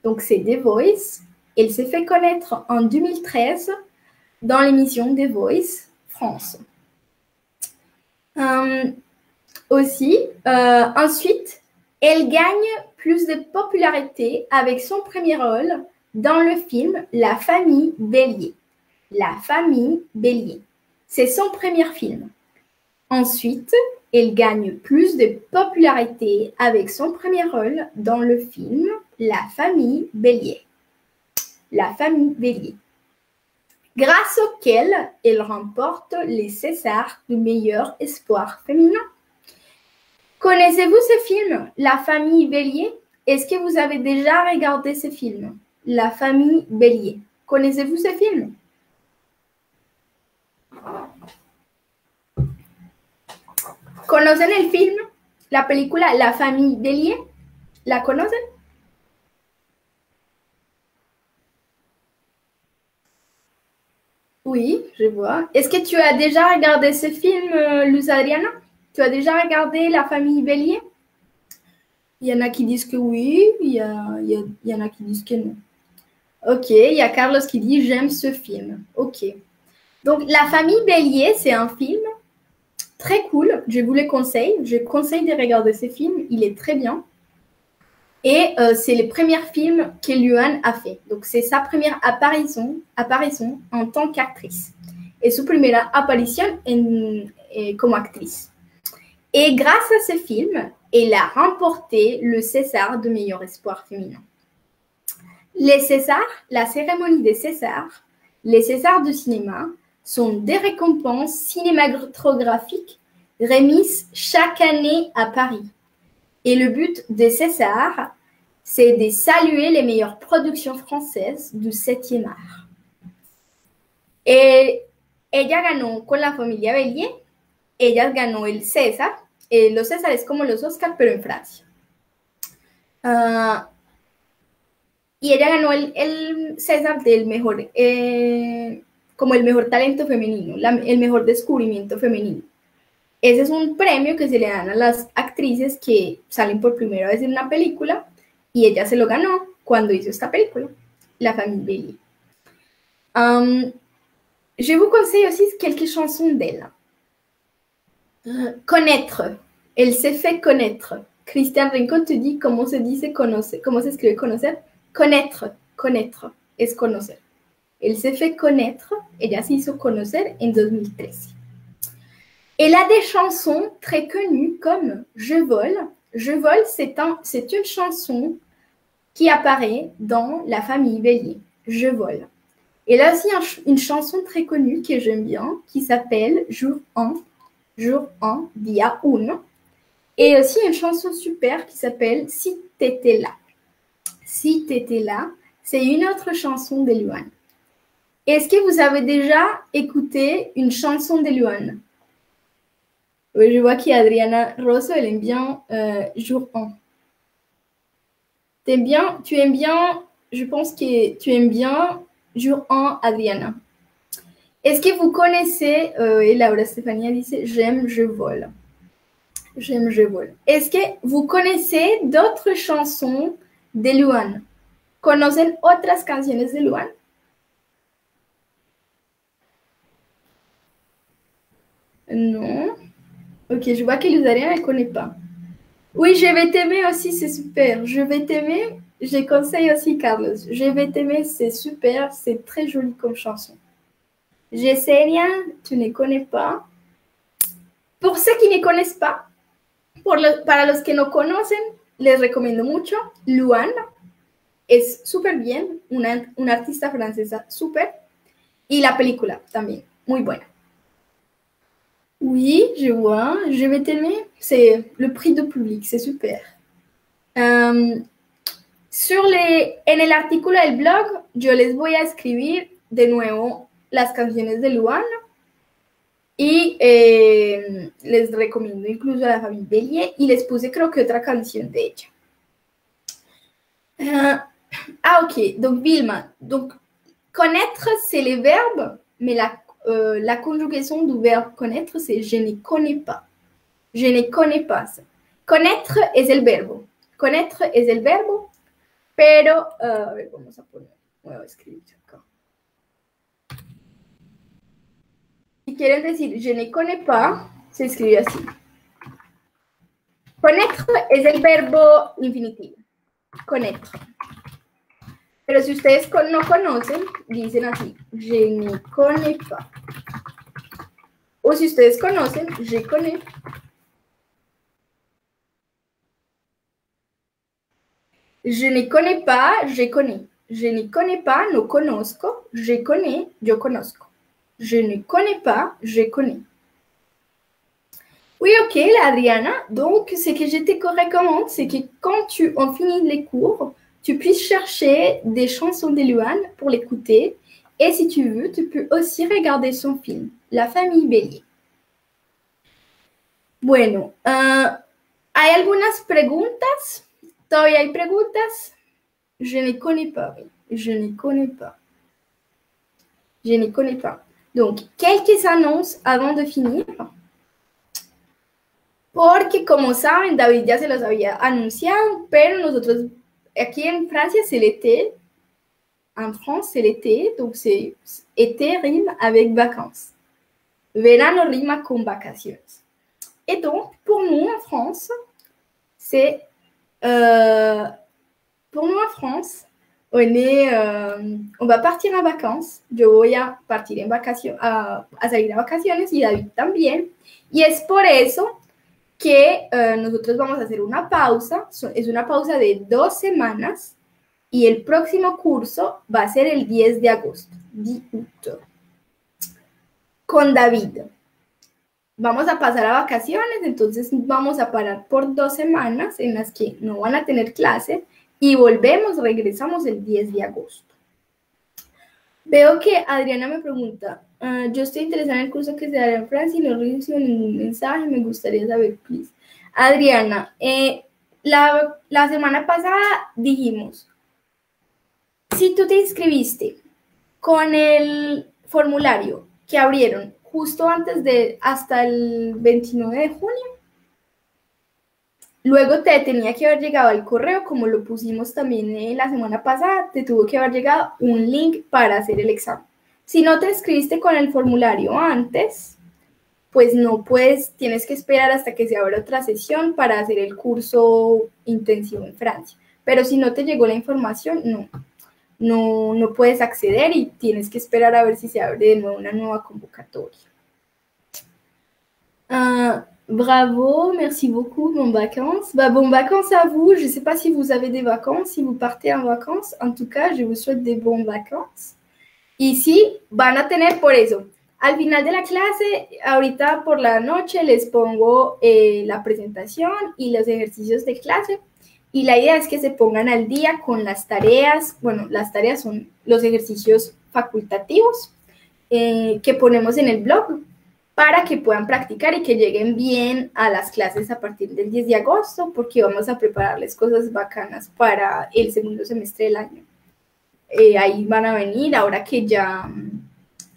Speaker 1: Donc c'est The Voice. Elle s'est fait connaître en 2013 dans l'émission The Voice France. Euh, aussi, euh, ensuite, elle gagne plus de popularité avec son premier rôle dans le film La famille Bélier. La famille Bélier. C'est son premier film. Ensuite, elle gagne plus de popularité avec son premier rôle dans le film La famille Bélier. La famille Bélier. Grâce auquel elle remporte les Césars du meilleur espoir féminin. Connaissez-vous ce film, La famille Bélier? Est-ce que vous avez déjà regardé ce film, La famille Bélier? Connaissez-vous ce film? ¿Conocen el film, la película La famille Bélier ¿La conocen? Oui, je vois. Est-ce que tu as déjà regardé ce film, euh, Luz Adriana tu as déjà regardé La famille Bélier Il y en a qui disent que oui, il y, y en a qui disent que non. Ok, il y a Carlos qui dit j'aime ce film. Ok. Donc La famille Bélier, c'est un film très cool. Je vous le conseille. Je conseille de regarder ce film. Il est très bien. Et euh, c'est le premier film que Luan a fait. Donc, c'est sa première apparition, apparition en tant qu'actrice. Et sa première apparition en, en, comme actrice. Et grâce à ce film, elle a remporté le César de meilleur espoir féminin. Les Césars, la cérémonie des Césars, les Césars du cinéma, sont des récompenses cinématographiques remises chaque année à Paris. Et le but des Césars, c'est de saluer les meilleures productions françaises du 7e art. Et ella ganó con la familia Bellier, ella ganó el César, eh, los César es como los Oscar, pero en Francia. Uh, y ella ganó el, el César del mejor, eh, como el mejor talento femenino, el mejor descubrimiento femenino. Ese es un premio que se le dan a las actrices que salen por primera vez en una película y ella se lo ganó cuando hizo esta película, La famille Bélier. Um, je vous conseille aussi quelques chansons d'elle. Connaître. Elle s'est fait connaître. Christian Rincon te dit comment se dit se conoce, comment s'escribe conocer. Connaître, connaître, es conocer. Elle s'est fait connaître, ella se hizo conocer en 2013. Elle a des chansons très connues comme Je vole. Je vole, c'est un, une chanson qui apparaît dans La famille Bélier. Je vole. Elle a aussi un, une chanson très connue que j'aime bien qui s'appelle Jour 1, Jour 1, Dia 1. Et aussi une chanson super qui s'appelle Si t'étais là. Si t'étais là, c'est une autre chanson de Luan. Est-ce que vous avez déjà écouté une chanson de Luan? Oui, je vois qu'Adriana Rosso, elle aime bien euh, Jour 1. T'aimes bien, tu aimes bien, je pense que tu aimes bien Jour 1, Adriana. Est-ce que vous connaissez, euh, et Laura Stefania dit J'aime, je vole. J'aime, je vole. Est-ce que vous connaissez d'autres chansons de Luan? ¿Conocen otras canciones de Luan? Non. Ok, je vois que Luzarien ne connaît pas. Oui, je vais t'aimer aussi, c'est super. Je vais t'aimer, je conseille aussi Carlos. Je vais t'aimer, c'est super, c'est très joli comme chanson. Je sais rien, tu ne connais pas. Pour ceux qui ne connaissent pas, pour le, para los que no conocen, les recomiendo mucho Luan. Es súper bien, una, una artista francesa súper. Y la película también, muy buena. Oui, je vois. Je vais t'aimer. C'est le prix de public, c'est super. Euh, sur les, en el artículo del blog, yo les voy a escribir de nuevo las canciones de Luan y eh, les recomiendo incluso a la familia Bellier y les puse creo que otra canción de ella. Euh, ah ok, donc Vilma, donc connaître c'est les verbes, mais la euh, la conjugaison du verbe connaître, c'est je ne connais pas. Je ne connais pas. Connaître es el verbo. Connaître es el verbo, pero, uh, a ver, vamos a poner, voy a escribir. Si quieren je ne connais pas, se escribe así. Connaître es el verbo infinitivo. Connaître. Pero si ustedes no conocen, dicen así, je ne connais pas. O si ustedes conocen, je connais. Je ne connais pas, je connais. Je ne connais pas, no conozco. Je connais, yo conozco. Je ne connais pas, je connais. Oui, ok, Adriana. Donc, ce que je te recommande, c'est que quand tu en finis les cours, tu puisses chercher des chansons de Luan pour l'écouter. Et si tu veux, tu peux aussi regarder son film, La famille Bélier. Bueno, uh, ¿hay algunas preguntas? ¿Todavía hay preguntas? Je ne connais pas. Je ne connais pas. Je ne connais pas. Donc, quelques annonces avant de finir. Porque como saben, David ya se los había anunciado, pero nosotros aquí en Francia, c'est l'été. En France, c'est l'été. Donc, c'est été rime avec vacances. Verano rima con vacaciones. Et donc, pour nous en France, c'est... Euh, pour nous en France, on, est, euh, on va partir en vacances. Yo voy a partir en vacaciones, a, a salir a vacaciones y David también. Y es por eso que uh, nosotros vamos a hacer una pausa. Es una pausa de dos semanas y el próximo curso va a ser el 10 de agosto. Con David. Vamos a pasar a vacaciones, entonces vamos a parar por dos semanas en las que no van a tener clase y volvemos, regresamos el 10 de agosto. Veo que Adriana me pregunta, uh, yo estoy interesada en el curso que se dará en Francia y no recibo ningún mensaje, me gustaría saber, please. Adriana, eh, la, la semana pasada dijimos, si tú te inscribiste con el formulario que abrieron justo antes de hasta el 29 de junio, luego te tenía que haber llegado al correo, como lo pusimos también eh, la semana pasada, te tuvo que haber llegado un link para hacer el examen. Si no te inscribiste con el formulario antes, pues no puedes, tienes que esperar hasta que se abra otra sesión para hacer el curso intensivo en Francia. Pero si no te llegó la información, no, no, no puedes acceder y tienes que esperar a ver si se abre de nuevo una nueva convocatoria. Uh, bravo, merci beaucoup, bon vacances. Bah, bon vacances à vous. Je ne sais pas si vous avez des vacances, si vous partez en vacances. En tout cas, je vous souhaite des bonnes vacances. Y sí, van a tener por eso. Al final de la clase, ahorita por la noche les pongo eh, la presentación y los ejercicios de clase y la idea es que se pongan al día con las tareas, bueno, las tareas son los ejercicios facultativos eh, que ponemos en el blog para que puedan practicar y que lleguen bien a las clases a partir del 10 de agosto, porque vamos a prepararles cosas bacanas para el segundo semestre del año. Eh, ahí van a venir, ahora que ya,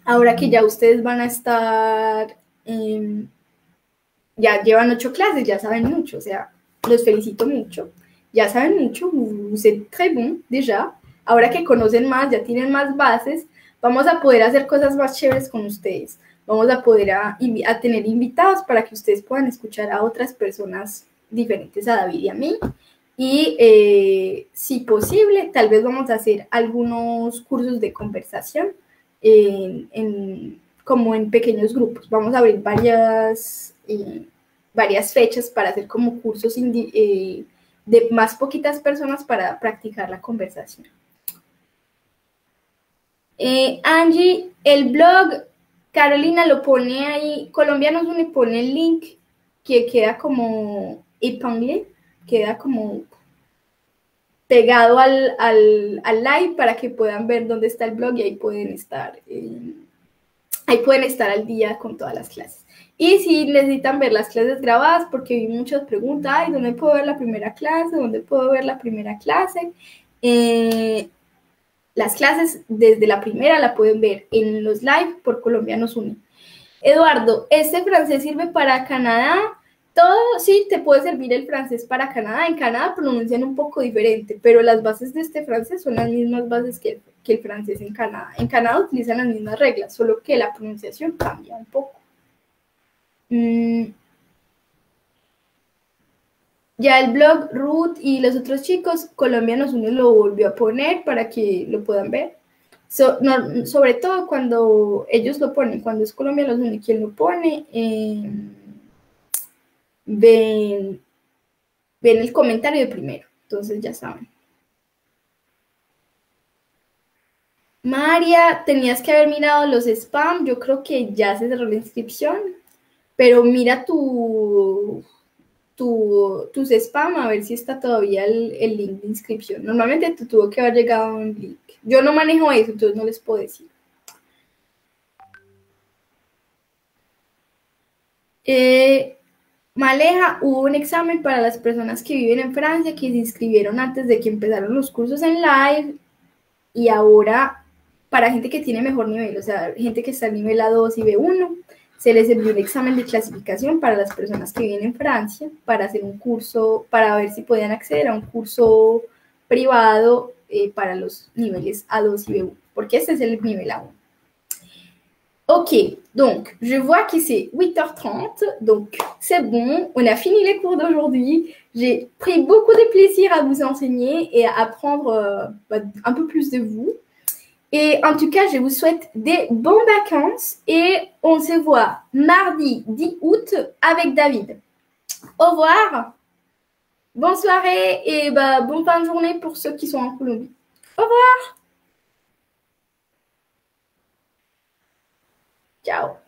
Speaker 1: ahora que ya ustedes van a estar, eh, ya llevan ocho clases, ya saben mucho, o sea, los felicito mucho ya saben mucho, vous êtes très bon déjà. Ahora que conocen más, ya tienen más bases, vamos a poder hacer cosas más chéveres con ustedes. Vamos a poder a, a tener invitados para que ustedes puedan escuchar a otras personas diferentes a David y a mí. Y eh, si posible, tal vez vamos a hacer algunos cursos de conversación en, como en pequeños grupos. Vamos a abrir varias, eh, varias fechas para hacer como cursos eh, de más poquitas personas para practicar la conversación. Angie, el blog, Carolina lo pone ahí, Colombia nos une, pone el link que queda como épinglé, queda como pegado al, al, al, live para que puedan ver dónde está el blog y ahí pueden estar, eh, ahí pueden estar al día con todas las clases. Y si necesitan ver las clases grabadas, porque vi muchas preguntas, ay, ¿dónde puedo ver la primera clase? ¿Dónde puedo ver la primera clase? Eh, las clases desde la primera la pueden ver en los live por Colombianos Uni. Eduardo, ¿este francés sirve para Canadá? Todo sí te puede servir el francés para Canadá. En Canadá pronuncian un poco diferente, pero las bases de este francés son las mismas bases que, que el francés en Canadá. En Canadá utilizan las mismas reglas, solo que la pronunciación cambia un poco. Mm. Ya el blog Ruth y los otros chicos colombianos uno lo volvió a poner para que lo puedan ver. sobre todo cuando ellos lo ponen, cuando es colombiano uno quien lo pone, em, ven, ven el comentario de primero. Entonces ya saben. María, tenías que haber mirado los spam. Yo creo que ya se cerró la inscripción pero mira tu, tu, tus spam a ver si está todavía el, el, link de inscripción. Normalmente te tuvo que haber llegado un link. Yo no manejo eso, entonces no les puedo decir. Eh, Maleja, hubo un examen para las personas que viven en Francia que se inscribieron antes de que empezaron los cursos en live y ahora para gente que tiene mejor nivel, o sea, gente que está en nivel A2 y B1, se les envió un examen de clasificación para las personas que viven en Francia para hacer un curso, para ver si podían acceder a un curso privado eh, para los niveles A2 y B1, porque este es el nivel A1. Ok, donc je vois que c'est 8h30, donc c'est bon, on a fini les cours d'aujourd'hui. J'ai pris beaucoup de plaisir à vous enseigner et à apprendre euh, bah, un peu plus de vous. Et en tout cas, je vous souhaite des bonnes vacances et on se voit mardi 10 août avec David. Au revoir, bonne soirée et bah, bonne fin de journée pour ceux qui sont en Colombie. Au revoir. Chao.